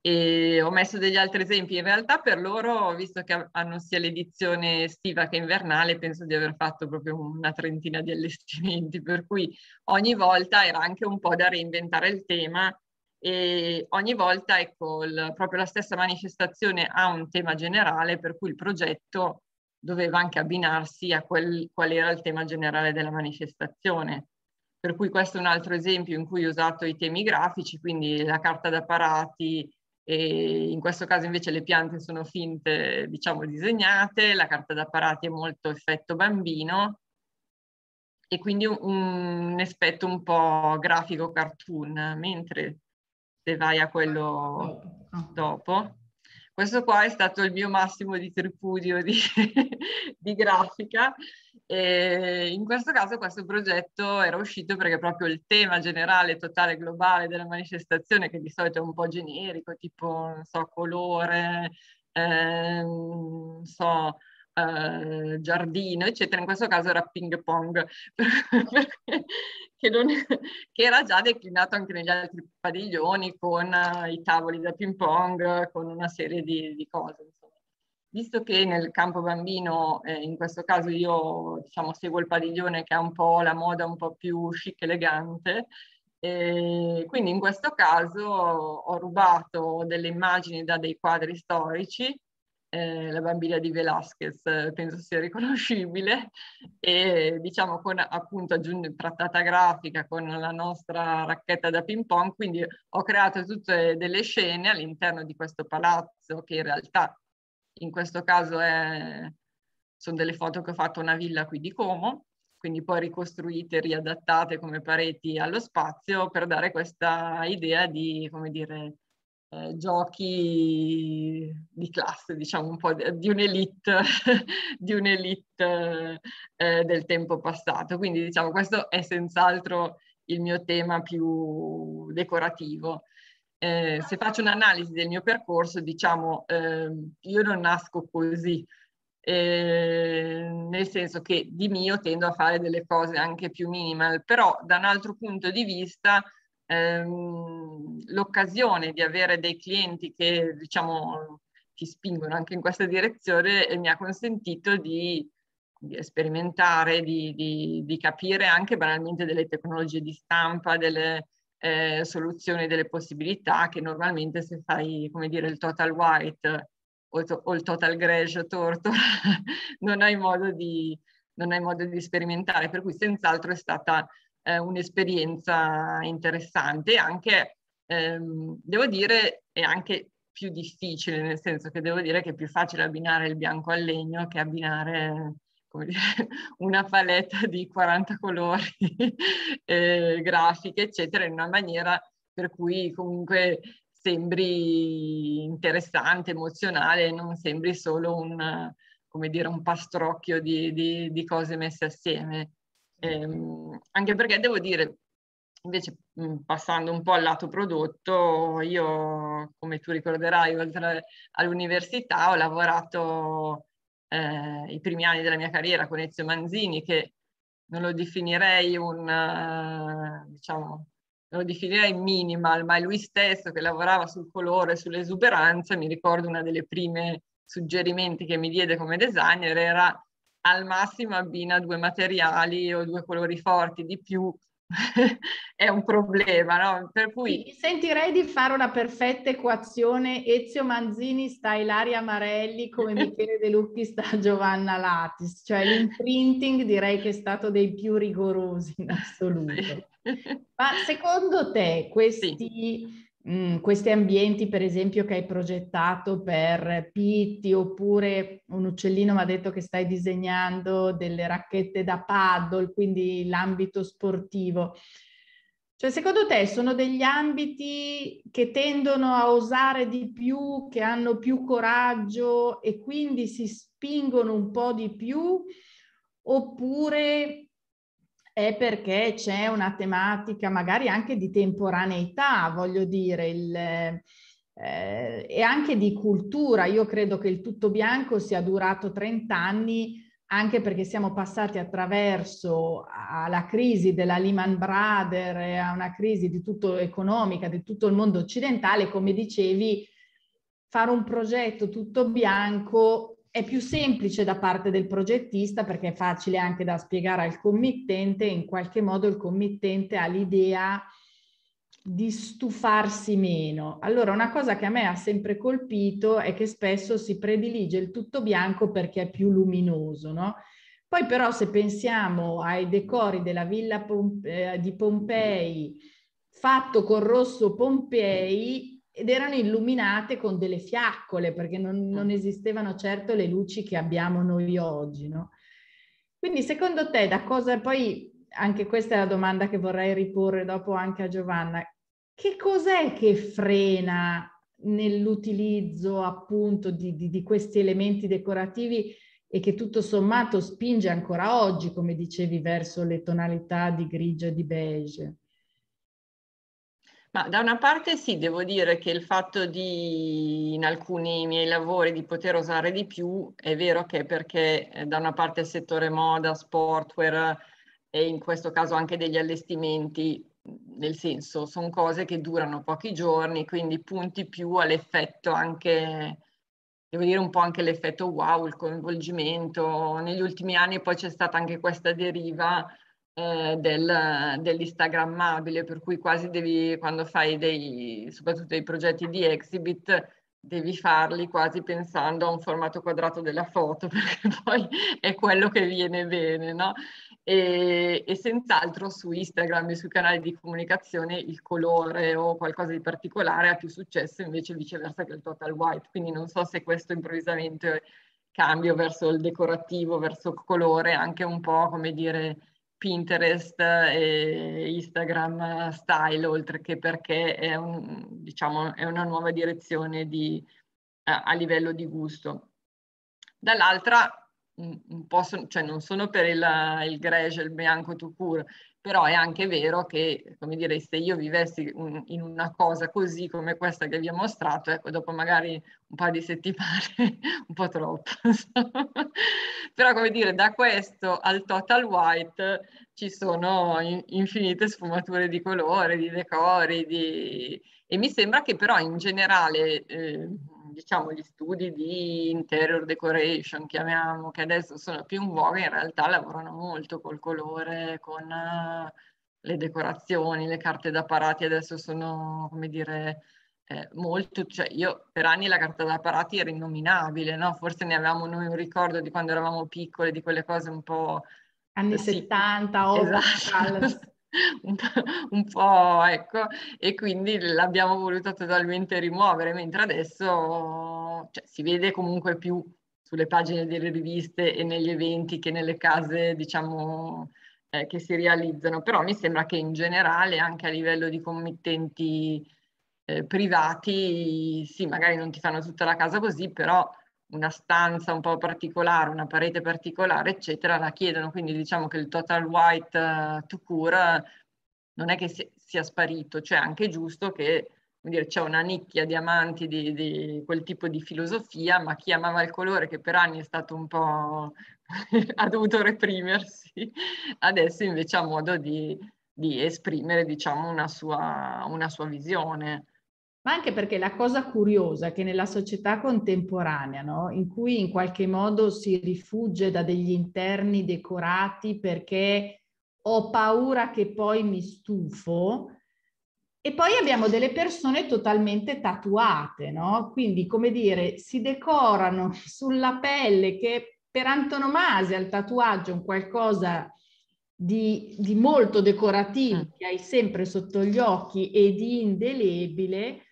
E ho messo degli altri esempi. In realtà per loro, visto che hanno sia l'edizione estiva che invernale, penso di aver fatto proprio una trentina di allestimenti, per cui ogni volta era anche un po' da reinventare il tema e ogni volta ecco il, proprio la stessa manifestazione ha un tema generale per cui il progetto doveva anche abbinarsi a quel, qual era il tema generale della manifestazione. Per cui questo è un altro esempio in cui ho usato i temi grafici, quindi la carta da parati, e in questo caso invece le piante sono finte, diciamo, disegnate, la carta da parati è molto effetto bambino e quindi un, un aspetto un po' grafico cartoon, mentre se vai a quello dopo, questo qua è stato il mio massimo di tripudio di, di grafica. E in questo caso questo progetto era uscito perché proprio il tema generale, totale, globale della manifestazione, che di solito è un po' generico, tipo, non so, colore, eh, non so, eh, giardino, eccetera, in questo caso era ping pong, che, non, che, era già declinato anche negli altri padiglioni con uh, i tavoli da ping pong, con una serie di, di cose. Visto che nel campo bambino, eh, in questo caso io diciamo, seguo il padiglione che ha un po' la moda un po' più chic elegante, e quindi in questo caso ho rubato delle immagini da dei quadri storici eh, la bambina di Velázquez penso sia riconoscibile. E diciamo con appunto aggiunta trattata grafica con la nostra racchetta da ping pong quindi ho creato tutte delle scene all'interno di questo palazzo che in realtà in questo caso è, sono delle foto che ho fatto a una villa qui di Como quindi poi ricostruite, riadattate come pareti allo spazio per dare questa idea di, come dire, eh, giochi di classe, diciamo un po' di un'elite, di un'elite eh, del tempo passato. Quindi diciamo questo è senz'altro il mio tema più decorativo. Eh, se faccio un'analisi del mio percorso, diciamo, eh, io non nasco così, eh, nel senso che di mio tendo a fare delle cose anche più minimal, però da un altro punto di vista ehm, l'occasione di avere dei clienti che diciamo ti spingono anche in questa direzione e mi ha consentito di, di sperimentare, di, di, di, capire anche banalmente delle tecnologie di stampa, delle eh, soluzioni, delle possibilità che normalmente se fai, come dire, il total white o, to, o il total greige torto non hai modo di non hai modo di sperimentare, per cui senz'altro è stata eh, un'esperienza interessante, anche, ehm, devo dire, è anche più difficile, nel senso che devo dire che è più facile abbinare il bianco al legno che abbinare dire, una paletta di 40 colori eh, grafiche, eccetera, in una maniera per cui comunque sembri interessante, emozionale, non sembri solo un, dire, un pastrocchio di, di, di cose messe assieme. Ehm, anche perché devo dire, invece passando un po' al lato prodotto, io come tu ricorderai, oltre all'università ho lavorato eh, i primi anni della mia carriera con Ezio Manzini, che non lo definirei un, uh, diciamo, non lo definirei minimal, ma è lui stesso che lavorava sul colore, sull'esuberanza, mi ricordo una delle prime suggerimenti che mi diede come designer era al massimo abbina due materiali o due colori forti di più è un problema, no? Per cui... Mi sentirei di fare una perfetta equazione Ezio Manzini sta Ilaria Marelli come Michele De Lucchi sta Giovanna Latis, cioè l'imprinting direi che è stato dei più rigorosi in assoluto. Sì. Ma secondo te questi... Sì Mm, questi ambienti, per esempio, che hai progettato per Pitti, oppure un uccellino mi ha detto che stai disegnando delle racchette da paddle, quindi l'ambito sportivo. Cioè, secondo te sono degli ambiti che tendono a osare di più, che hanno più coraggio e quindi si spingono un po' di più? Oppure è perché c'è una tematica magari anche di temporaneità, voglio dire, il, eh, e anche di cultura. Io credo che il tutto bianco sia durato 30 anni anche perché siamo passati attraverso la crisi della Lehman Brothers a una crisi di tutto economica di tutto il mondo occidentale, come dicevi, fare un progetto tutto bianco è più semplice da parte del progettista perché è facile anche da spiegare al committente, in qualche modo il committente ha l'idea di stufarsi meno. Allora, una cosa che a me ha sempre colpito è che spesso si predilige il tutto bianco perché è più luminoso, no? Poi però se pensiamo ai decori della villa Pompe- eh, di Pompei fatto con rosso Pompei ed erano illuminate con delle fiaccole perché non, non esistevano certo le luci che abbiamo noi oggi, no? Quindi secondo te da cosa poi anche questa è la domanda che vorrei riporre dopo anche a Giovanna. Che cos'è che frena nell'utilizzo appunto di, di, di questi elementi decorativi e che tutto sommato spinge ancora oggi, come dicevi, verso le tonalità di grigio e di beige? Ma da una parte sì, devo dire che il fatto di in alcuni miei lavori di poter osare di più è vero che perché eh, da una parte il settore moda, sportwear e in questo caso anche degli allestimenti, nel senso sono cose che durano pochi giorni, quindi punti più all'effetto anche, devo dire un po' anche l'effetto wow, il coinvolgimento. Negli ultimi anni poi c'è stata anche questa deriva eh, del, dell'instagrammabile, per cui quasi devi, quando fai dei, soprattutto dei progetti di exhibit, devi farli quasi pensando a un formato quadrato della foto, perché poi è quello che viene bene, no? e, e senz'altro su Instagram e sui canali di comunicazione il colore o qualcosa di particolare ha più successo invece viceversa che il total white, quindi non so se questo improvvisamente cambio verso il decorativo, verso il colore, anche un po' come dire Pinterest e Instagram style, oltre che perché è, un, diciamo, è una nuova direzione di, a, a livello di gusto. Dall'altra un po', son, cioè non sono per il, il grege, il bianco to cure, però è anche vero che, come dire, se io vivessi in una cosa così come questa che vi ho mostrato, ecco, dopo magari un paio di settimane, un po' troppo. però, come dire, da questo al total white ci sono in, infinite sfumature di colore, di decori, di... e mi sembra che però in generale... Eh, diciamo, gli studi di interior decoration, chiamiamo, che adesso sono più in voga, in realtà lavorano molto col colore, con uh, le decorazioni, le carte da parati adesso sono, come dire, eh, molto, cioè io per anni la carta da parati era innominabile, no? Forse ne avevamo noi un ricordo di quando eravamo piccole, di quelle cose un po'... Anni sì, 70, 80. Esatto. un, po', un po', ecco, e quindi l'abbiamo voluto totalmente rimuovere, mentre adesso cioè, si vede comunque più sulle pagine delle riviste e negli eventi che nelle case, diciamo, eh, che si realizzano, però mi sembra che in generale, anche a livello di committenti eh, privati, sì, magari non ti fanno tutta la casa così, però una stanza un po' particolare, una parete particolare, eccetera, la chiedono. Quindi diciamo che il total white uh, to cure non è che si, sia sparito, cioè è anche giusto che dire, c'è una nicchia di amanti di, di, quel tipo di filosofia, ma chi amava il colore, che per anni è stato un po' ha dovuto reprimersi, adesso invece ha modo di, di esprimere diciamo, una, sua, una sua visione ma anche perché la cosa curiosa è che nella società contemporanea, no, in cui in qualche modo si rifugge da degli interni decorati perché ho paura che poi mi stufo, e poi abbiamo delle persone totalmente tatuate, no? Quindi, come dire, si decorano sulla pelle che per antonomasia il tatuaggio è un qualcosa di, di molto decorativo mm. che hai sempre sotto gli occhi e di indelebile,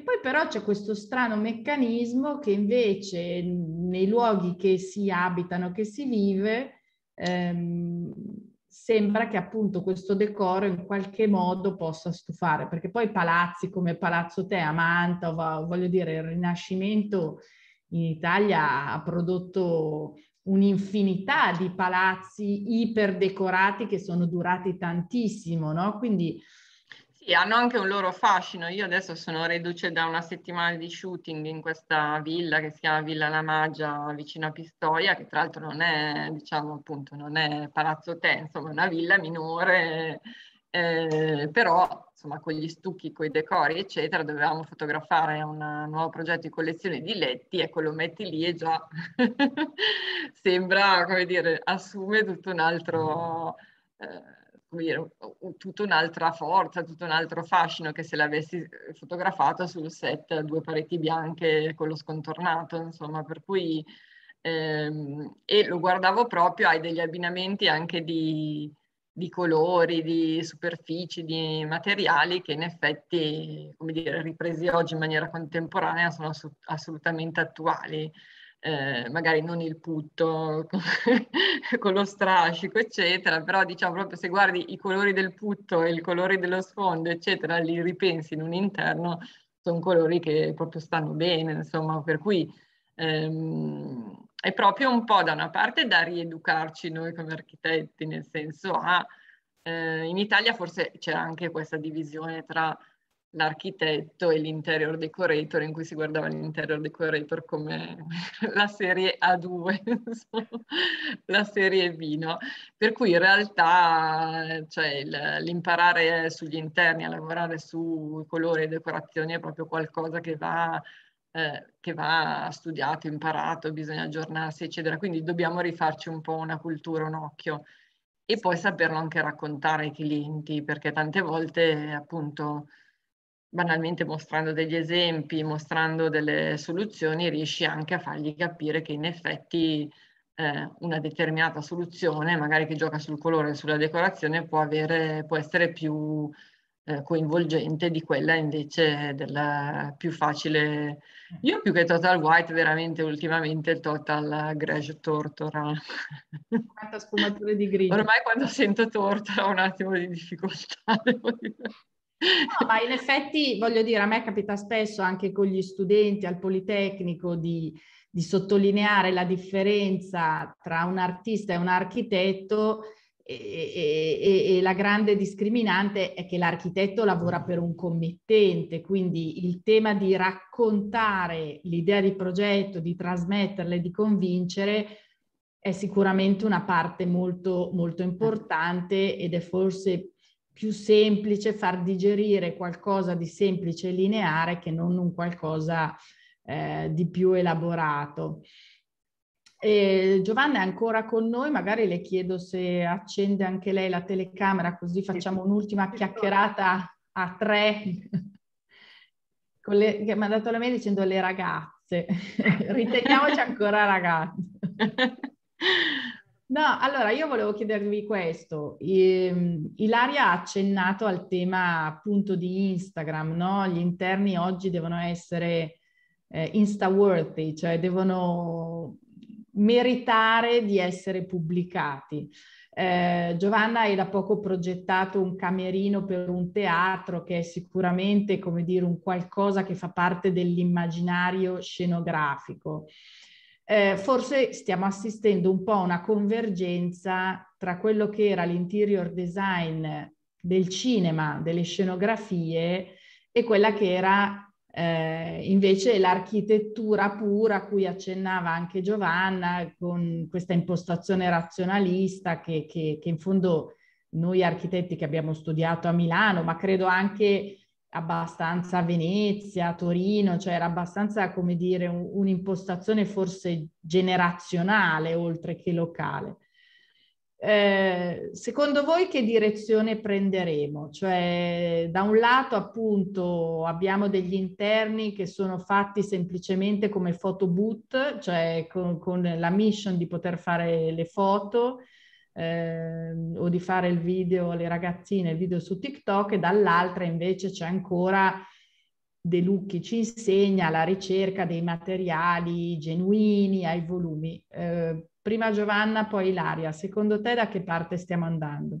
e poi però c'è questo strano meccanismo che invece nei luoghi che si abitano, che si vive, ehm, sembra che appunto questo decoro in qualche modo possa stufare, perché poi palazzi come Palazzo Te a Mantova, voglio dire, il Rinascimento in Italia ha prodotto un'infinità di palazzi iperdecorati che sono durati tantissimo, no? Quindi sì, hanno anche un loro fascino. Io adesso sono reduce da una settimana di shooting in questa villa che si chiama Villa La Magia vicino a Pistoia, che tra l'altro non è, diciamo appunto, non è Palazzo Te, insomma è una villa minore, eh, però insomma con gli stucchi, con i decori eccetera, dovevamo fotografare un nuovo progetto di collezione di letti, ecco lo metti lì e già sembra, come dire, assume tutto un altro... Eh, come dire, tutta un'altra forza, tutto un altro fascino che se l'avessi eh, fotografato sul set a due pareti bianche con lo scontornato, insomma, per cui ehm, e lo guardavo proprio, hai degli abbinamenti anche di, di colori, di superfici, di materiali che in effetti, come dire, ripresi oggi in maniera contemporanea sono assolutamente attuali eh, magari non il putto con lo strascico, eccetera, però diciamo proprio se guardi i colori del putto e i colori dello sfondo, eccetera, li ripensi in un interno, sono colori che proprio stanno bene, insomma, per cui ehm, è proprio un po' da una parte da rieducarci noi come architetti, nel senso a, eh, in Italia forse c'era anche questa divisione tra l'architetto e l'interior decorator in cui si guardava l'interior decorator come la serie A2, la serie B, no? Per cui in realtà cioè, l'imparare sugli interni, a lavorare sui colori e decorazioni è proprio qualcosa che va, eh, che va studiato, imparato, bisogna aggiornarsi, eccetera. Quindi dobbiamo rifarci un po' una cultura, un occhio e poi saperlo anche raccontare ai clienti, perché tante volte appunto banalmente mostrando degli esempi, mostrando delle soluzioni, riesci anche a fargli capire che in effetti eh, una determinata soluzione, magari che gioca sul colore e sulla decorazione, può, avere, può essere più eh, coinvolgente di quella invece della più facile. Io più che Total White, veramente ultimamente il Total Grege Tortora. Quanta sfumatura di grigio. Ormai quando sento Tortora ho un attimo di difficoltà, devo dire. No, ma in effetti voglio dire, a me capita spesso anche con gli studenti al Politecnico di, di sottolineare la differenza tra un artista e un architetto e, e, e, la grande discriminante è che l'architetto lavora per un committente, quindi il tema di raccontare l'idea di progetto, di trasmetterla e di convincere è sicuramente una parte molto, molto importante ed è forse più semplice far digerire qualcosa di semplice e lineare che non un qualcosa eh, di più elaborato. E Giovanna è ancora con noi, magari le chiedo se accende anche lei la telecamera così facciamo un'ultima chiacchierata a tre. Le, che mi ha dato la mail dicendo le ragazze, riteniamoci ancora ragazze. No, allora io volevo chiedervi questo. I, Ilaria ha accennato al tema appunto di Instagram, no? Gli interni oggi devono essere eh, insta-worthy, cioè devono meritare di essere pubblicati. Eh, Giovanna hai da poco progettato un camerino per un teatro che è sicuramente, come dire, un qualcosa che fa parte dell'immaginario scenografico eh, forse stiamo assistendo un po' a una convergenza tra quello che era l'interior design del cinema, delle scenografie e quella che era eh, invece l'architettura pura a cui accennava anche Giovanna con questa impostazione razionalista che, che, che in fondo noi architetti che abbiamo studiato a Milano, ma credo anche abbastanza a Venezia, Torino, cioè era abbastanza, come dire, un, un'impostazione forse generazionale oltre che locale. Eh, secondo voi che direzione prenderemo? Cioè, da un lato appunto abbiamo degli interni che sono fatti semplicemente come photo boot, cioè con, con la mission di poter fare le foto, eh, o di fare il video alle ragazzine, il video su TikTok e dall'altra invece c'è ancora De Lucchi ci insegna la ricerca dei materiali genuini ai volumi. Eh, Prima Giovanna, poi Ilaria. Secondo te da che parte stiamo andando?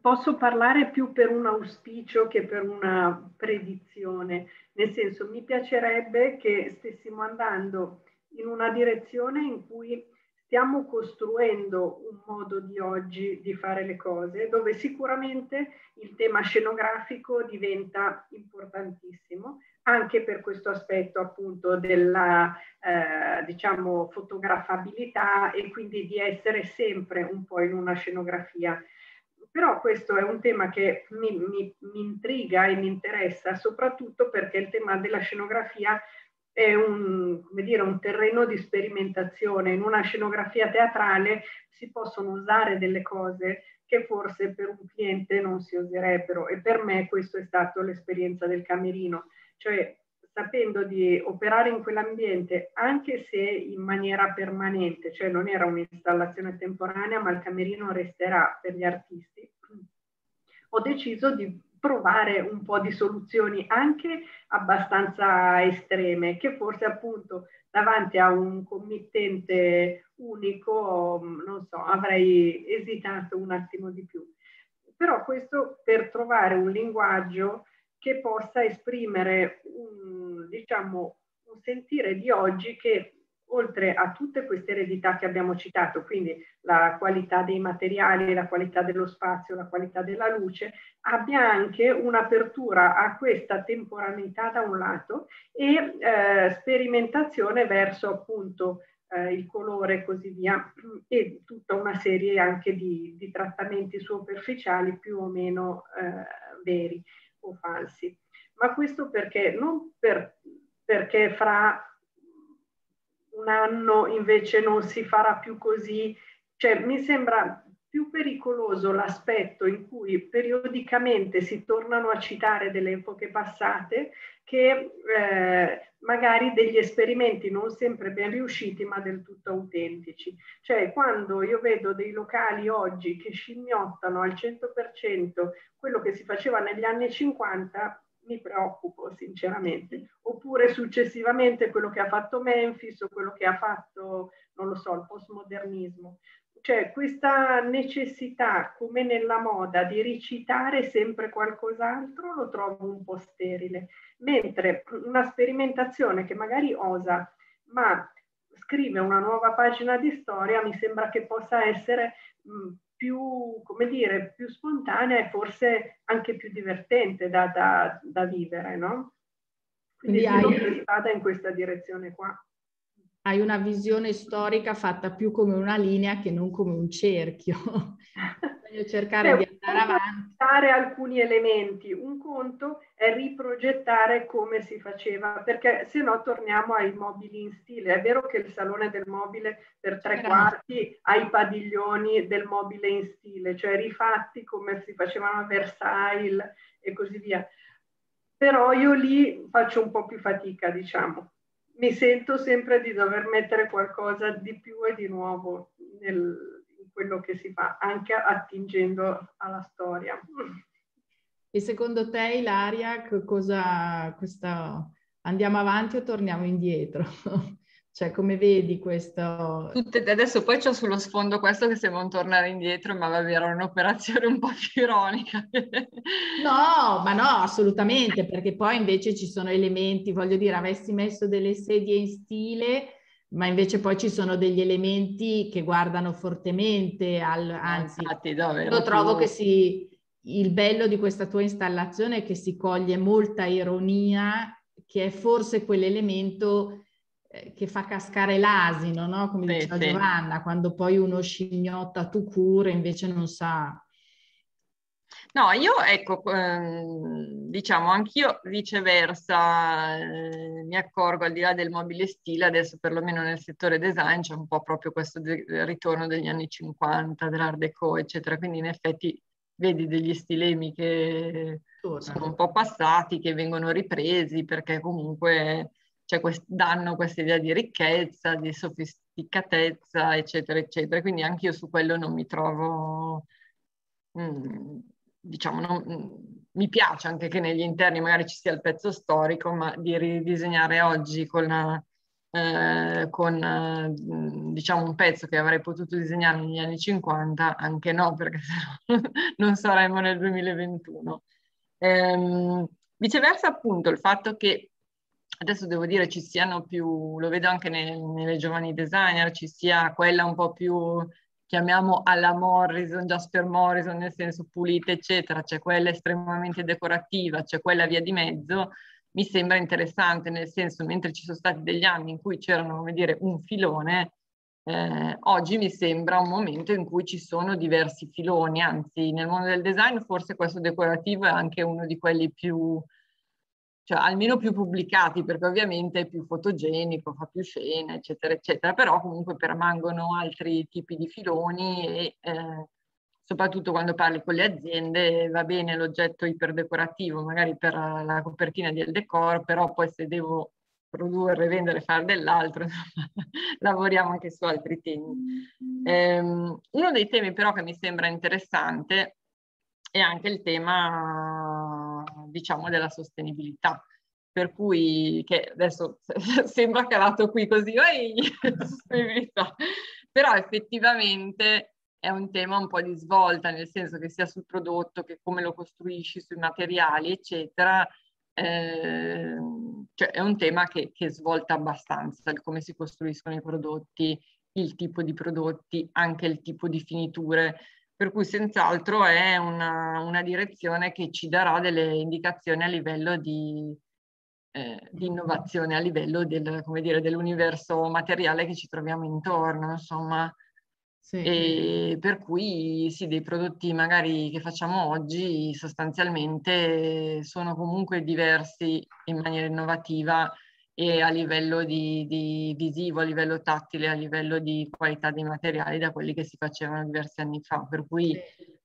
Posso parlare più per un auspicio che per una predizione, nel senso mi piacerebbe che stessimo andando in una direzione in cui stiamo costruendo un modo di oggi di fare le cose, dove sicuramente il tema scenografico diventa importantissimo, anche per questo aspetto appunto della eh, diciamo fotografabilità e quindi di essere sempre un po' in una scenografia. Però questo è un tema che mi, mi, mi intriga e mi interessa soprattutto perché il tema della scenografia è un, dire, un, terreno di sperimentazione. In una scenografia teatrale si possono usare delle cose che forse per un cliente non si userebbero e per me questo è stato l'esperienza del camerino, cioè sapendo di operare in quell'ambiente anche se in maniera permanente, cioè non era un'installazione temporanea ma il camerino resterà per gli artisti, ho deciso di provare un po' di soluzioni anche abbastanza estreme che forse appunto davanti a un committente unico, non so, avrei esitato un attimo di più. Però questo per trovare un linguaggio che possa esprimere un, diciamo, un sentire di oggi che oltre a tutte queste eredità che abbiamo citato, quindi la qualità dei materiali, la qualità dello spazio, la qualità della luce, abbia anche un'apertura a questa temporaneità da un lato e eh, sperimentazione verso appunto eh, il colore e così via e tutta una serie anche di, di trattamenti superficiali più o meno eh, veri o falsi. Ma questo perché? Non per, perché fra un anno invece non si farà più così. Cioè, mi sembra più pericoloso l'aspetto in cui periodicamente si tornano a citare delle epoche passate che eh, magari degli esperimenti non sempre ben riusciti ma del tutto autentici. Cioè quando io vedo dei locali oggi che scimmiottano al 100% quello che si faceva negli anni 50, mi preoccupo sinceramente. Oppure successivamente quello che ha fatto Memphis o quello che ha fatto, non lo so, il postmodernismo. Cioè questa necessità, come nella moda, di ricitare sempre qualcos'altro lo trovo un po' sterile, mentre una sperimentazione che magari osa, ma scrive una nuova pagina di storia, mi sembra che possa essere mh, più, come dire, più spontanea e forse anche più divertente da, da, da vivere, no? Quindi, Quindi hai... vada in questa direzione qua. Hai una visione storica fatta più come una linea che non come un cerchio. Voglio cercare Beh, di avanti. alcuni elementi. Un conto è riprogettare come si faceva, perché se no torniamo ai mobili in stile. È vero che il salone del mobile per tre quarti ha i padiglioni del mobile in stile, cioè rifatti come si facevano a Versailles e così via. Però io lì faccio un po' più fatica, diciamo. Mi sento sempre di dover mettere qualcosa di più e di nuovo nel, quello che si fa, anche attingendo alla storia. E secondo te, Ilaria, cosa, questa, andiamo avanti o torniamo indietro? cioè, come vedi questo? Tutte, adesso poi c'ho sullo sfondo questo che sembra un tornare indietro, ma va bene, era un'operazione un po' più ironica. no, ma no, assolutamente, perché poi invece ci sono elementi, voglio dire, avessi messo delle sedie in stile ma invece poi ci sono degli elementi che guardano fortemente al, anzi, Infatti, io trovo che si, il bello di questa tua installazione è che si coglie molta ironia, che è forse quell'elemento eh, che fa cascare l'asino, no? come sì, diceva sì. Giovanna, quando poi uno scimmiotta tu cure invece non sa No, io ecco, ehm, diciamo anch'io viceversa eh, mi accorgo al di là del mobile stile, adesso perlomeno nel settore design c'è un po' proprio questo de- ritorno degli anni 50, dell'art deco, eccetera, quindi in effetti vedi degli stilemi che sono un po' passati, che vengono ripresi perché comunque cioè, quest- danno questa idea di ricchezza, di sofisticatezza, eccetera, eccetera. Quindi anche io su quello non mi trovo... Mm, diciamo, non, mm, mi piace anche che negli interni magari ci sia il pezzo storico, ma di ridisegnare oggi con eh, con eh, diciamo un pezzo che avrei potuto disegnare negli anni 50, anche no, perché non saremmo nel 2021. Ehm, viceversa, appunto, il fatto che adesso devo dire ci siano più, lo vedo anche nel, nelle giovani designer, ci sia quella un po' più, chiamiamo alla Morrison, Jasper Morrison, nel senso pulita, eccetera, c'è quella estremamente decorativa, c'è quella via di mezzo, mi sembra interessante, nel senso, mentre ci sono stati degli anni in cui c'erano, come dire, un filone, eh, oggi mi sembra un momento in cui ci sono diversi filoni, anzi nel mondo del design forse questo decorativo è anche uno di quelli più, cioè almeno più pubblicati, perché ovviamente è più fotogenico, fa più scene, eccetera, eccetera, però comunque permangono altri tipi di filoni e eh, soprattutto quando parli con le aziende, va bene l'oggetto iperdecorativo, magari per la copertina del decor, però poi se devo produrre, vendere, fare dell'altro, lavoriamo anche su altri temi. Um, uno dei temi però che mi sembra interessante è anche il tema, diciamo, della sostenibilità. Per cui, che adesso sembra calato qui così, sostenibilità, però effettivamente è un tema un po' di svolta, nel senso che sia sul prodotto che come lo costruisci, sui materiali, eccetera, eh, cioè è un tema che, che svolta abbastanza, come si costruiscono i prodotti, il tipo di prodotti, anche il tipo di finiture, per cui senz'altro è una, una direzione che ci darà delle indicazioni a livello di, eh, di innovazione, a livello del, dire, dell'universo materiale che ci troviamo intorno, insomma. Sì. E per cui sì, dei prodotti magari che facciamo oggi sostanzialmente sono comunque diversi in maniera innovativa e a livello di, di visivo, a livello tattile, a livello di qualità dei materiali da quelli che si facevano diversi anni fa. Per cui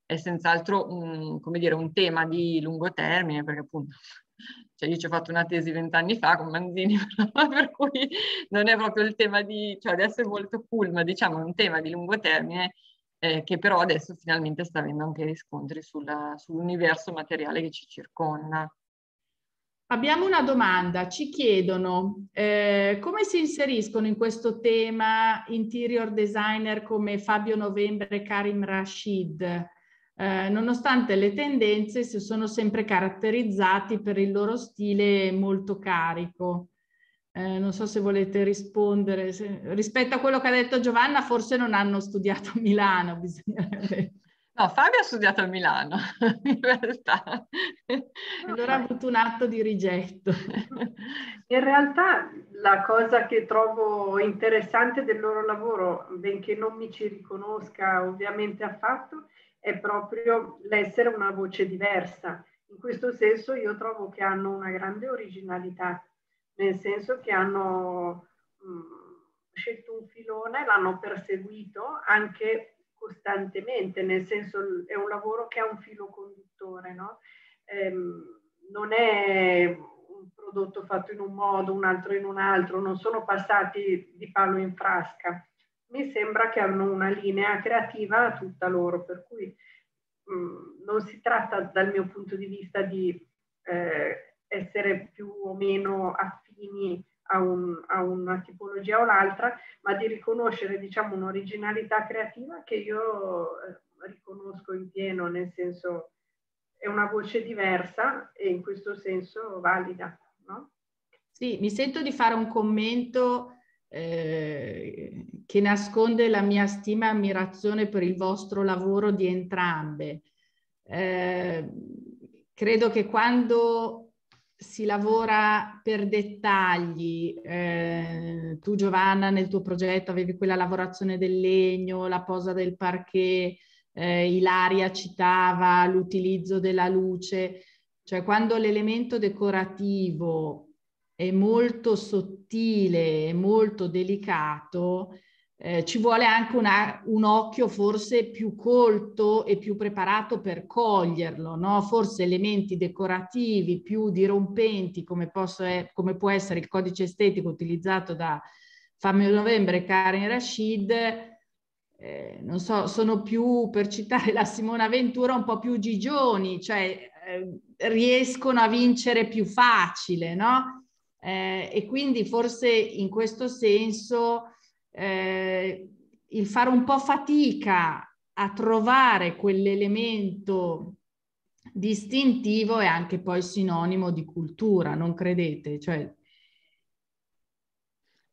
è senz'altro un, come dire, un tema di lungo termine, perché appunto cioè io ci ho fatto una tesi vent'anni fa con Manzini, per cui non è proprio il tema di, cioè adesso è molto cool, ma diciamo è un tema di lungo termine eh, che però adesso finalmente sta avendo anche riscontri sulla, sull'universo materiale che ci circonda. Abbiamo una domanda, ci chiedono eh, come si inseriscono in questo tema interior designer come Fabio Novembre e Karim Rashid? Eh, nonostante le tendenze si sono sempre caratterizzati per il loro stile molto carico. Eh, non so se volete rispondere. Se, rispetto a quello che ha detto Giovanna, forse non hanno studiato a Milano, bisognerebbe. No, Fabio ha studiato a Milano, in realtà. Allora ha avuto un atto di rigetto. In realtà la cosa che trovo interessante del loro lavoro, benché non mi ci riconosca ovviamente affatto, è proprio l'essere una voce diversa. In questo senso io trovo che hanno una grande originalità, nel senso che hanno mh, mm, scelto un filone, l'hanno perseguito anche costantemente, nel senso è un lavoro che ha un filo conduttore, no? ehm, non è un prodotto fatto in un modo, un altro in un altro, non sono passati di palo in frasca mi sembra che hanno una linea creativa tutta loro, per cui mh, mm, non si tratta dal mio punto di vista di eh, essere più o meno affini a, un, a, una tipologia o l'altra, ma di riconoscere diciamo, un'originalità creativa che io eh, riconosco in pieno, nel senso è una voce diversa e in questo senso valida. No? Sì, mi sento di fare un commento eh, che nasconde la mia stima e ammirazione per il vostro lavoro di entrambe. Eh, credo che quando si lavora per dettagli, eh, tu Giovanna nel tuo progetto avevi quella lavorazione del legno, la posa del parquet, eh, Ilaria citava l'utilizzo della luce, cioè quando l'elemento decorativo è molto sottile e molto delicato, eh, ci vuole anche una, un occhio forse più colto e più preparato per coglierlo, no? forse elementi decorativi più dirompenti come, posso, come può essere il codice estetico utilizzato da Fammi Novembre e Karen Rashid, eh, non so, sono più, per citare la Simona Ventura, un po' più gigioni, cioè eh, riescono a vincere più facile, no? eh, e quindi forse in questo senso eh, il fare un po' fatica a trovare quell'elemento distintivo è anche poi sinonimo di cultura, non credete? Cioè,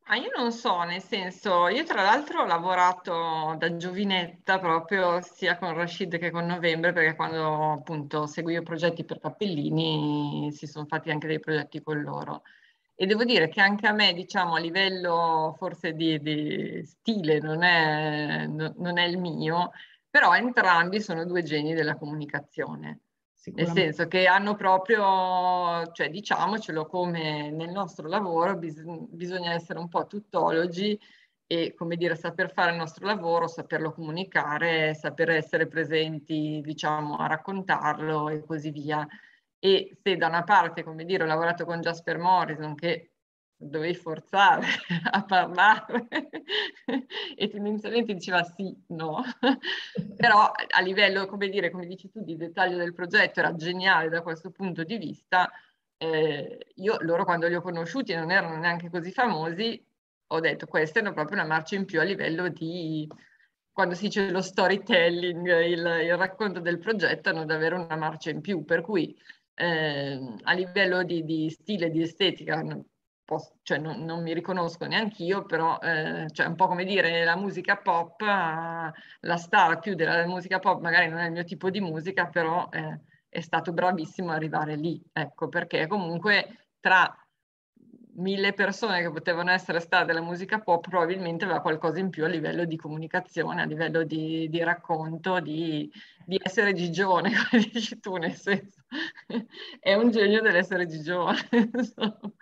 Ah, io non so, nel senso, io tra l'altro ho lavorato da giovinetta proprio sia con Rashid che con Novembre, perché quando appunto seguivo progetti per Cappellini si sono fatti anche dei progetti con loro. E devo dire che anche a me, diciamo, a livello forse di, di stile non è, non è il mio, però entrambi sono due geni della comunicazione. Nel senso che hanno proprio, cioè diciamocelo come nel nostro lavoro bis- bisogna essere un po' tuttologi e come dire saper fare il nostro lavoro, saperlo comunicare, saper essere presenti diciamo a raccontarlo e così via. E se da una parte, come dire, ho lavorato con Jasper Morrison che dovevi forzare a parlare e tendenzialmente diceva sì, no, però a livello, come dire, come dici tu, di dettaglio del progetto era geniale da questo punto di vista. Eh, io loro quando li ho conosciuti non erano neanche così famosi, ho detto questa è proprio una marcia in più a livello di, quando si dice lo storytelling, il, il racconto del progetto, hanno davvero una marcia in più, per cui eh, a livello di, di stile, di estetica, posso, cioè non, non, mi riconosco neanche io, però eh, cioè un po' come dire la musica pop, eh, la star più della musica pop magari non è il mio tipo di musica, però eh, è stato bravissimo arrivare lì, ecco, perché comunque tra mille persone che potevano essere star della musica pop probabilmente aveva qualcosa in più a livello di comunicazione, a livello di, di racconto, di, di, essere gigione, come dici tu, nel senso è un genio dell'essere gigione.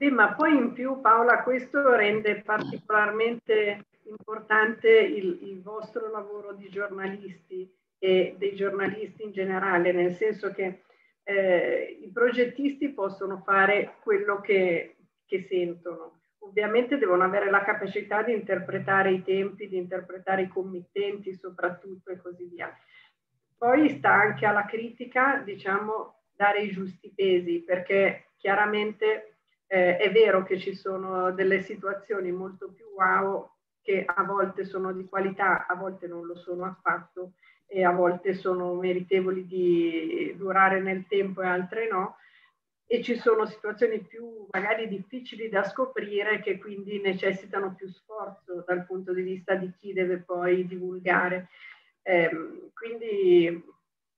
Sì, ma poi in più Paola questo rende particolarmente importante il, il, vostro lavoro di giornalisti e dei giornalisti in generale, nel senso che eh, i progettisti possono fare quello che, che sentono. Ovviamente devono avere la capacità di interpretare i tempi, di interpretare i committenti soprattutto e così via. Poi sta anche alla critica, diciamo, dare i giusti pesi, perché chiaramente eh, è vero che ci sono delle situazioni molto più wow che a volte sono di qualità, a volte non lo sono affatto e a volte sono meritevoli di durare nel tempo e altre no. E ci sono situazioni più magari difficili da scoprire che quindi necessitano più sforzo dal punto di vista di chi deve poi divulgare. Eh, quindi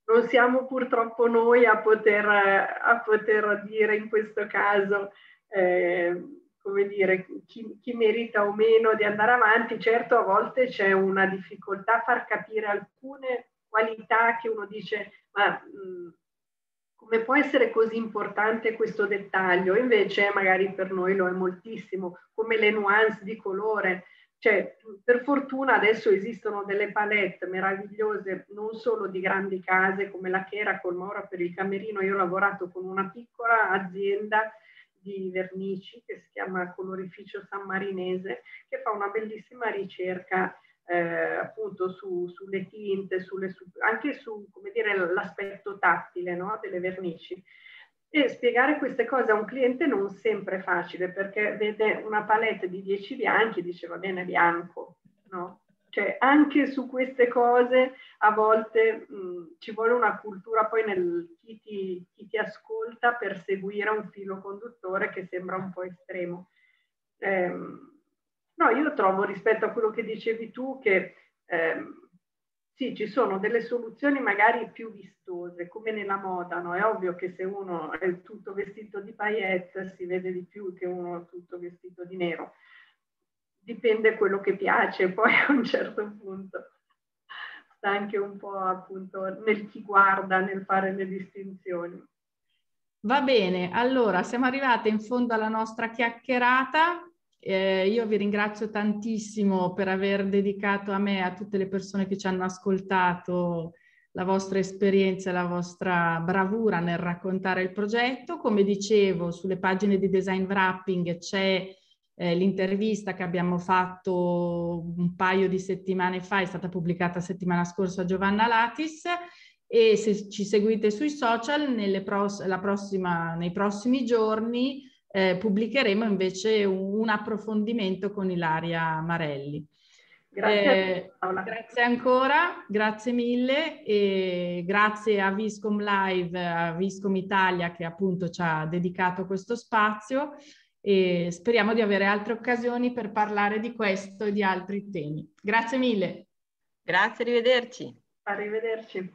non siamo purtroppo noi a poter, a poter dire in questo caso eh, come dire, chi, chi, merita o meno di andare avanti. Certo, a volte c'è una difficoltà a far capire alcune qualità che uno dice, ma mh, come può essere così importante questo dettaglio? Invece magari per noi lo è moltissimo, come le nuance di colore. Cioè, per fortuna adesso esistono delle palette meravigliose, non solo di grandi case come la Chera col Mora per il Camerino. Io ho lavorato con una piccola azienda di vernici che si chiama Colorificio San Marinese, che fa una bellissima ricerca eh, appunto su, sulle tinte, sulle, su, anche su l'aspetto tattile no? delle vernici. E spiegare queste cose a un cliente non sempre è facile perché vede una palette di 10 bianchi e dice va bene bianco, no? Cioè anche su queste cose a volte mh, ci vuole una cultura poi nel chi ti, chi ti, ascolta per seguire un filo conduttore che sembra un po' estremo. Eh, no, io trovo rispetto a quello che dicevi tu che eh, sì, ci sono delle soluzioni magari più vistose, come nella moda, no? È ovvio che se uno è tutto vestito di paillette si vede di più che uno tutto vestito di nero dipende quello che piace, poi a un certo punto sta anche un po' appunto nel chi guarda, nel fare le distinzioni. Va bene, allora siamo arrivate in fondo alla nostra chiacchierata. Eh, io vi ringrazio tantissimo per aver dedicato a me e a tutte le persone che ci hanno ascoltato la vostra esperienza e la vostra bravura nel raccontare il progetto. Come dicevo, sulle pagine di Design Wrapping c'è eh, l'intervista che abbiamo fatto un paio di settimane fa è stata pubblicata settimana scorsa a Giovanna Latis e se ci seguite sui social pross- prossima, nei prossimi giorni eh, pubblicheremo invece un, un, approfondimento con Ilaria Marelli. Grazie, eh, grazie, ancora, grazie mille e grazie a Viscom Live, a Viscom Italia che appunto ci ha dedicato questo spazio e speriamo di avere altre occasioni per parlare di questo e di altri temi. Grazie mille. Grazie, arrivederci. Arrivederci.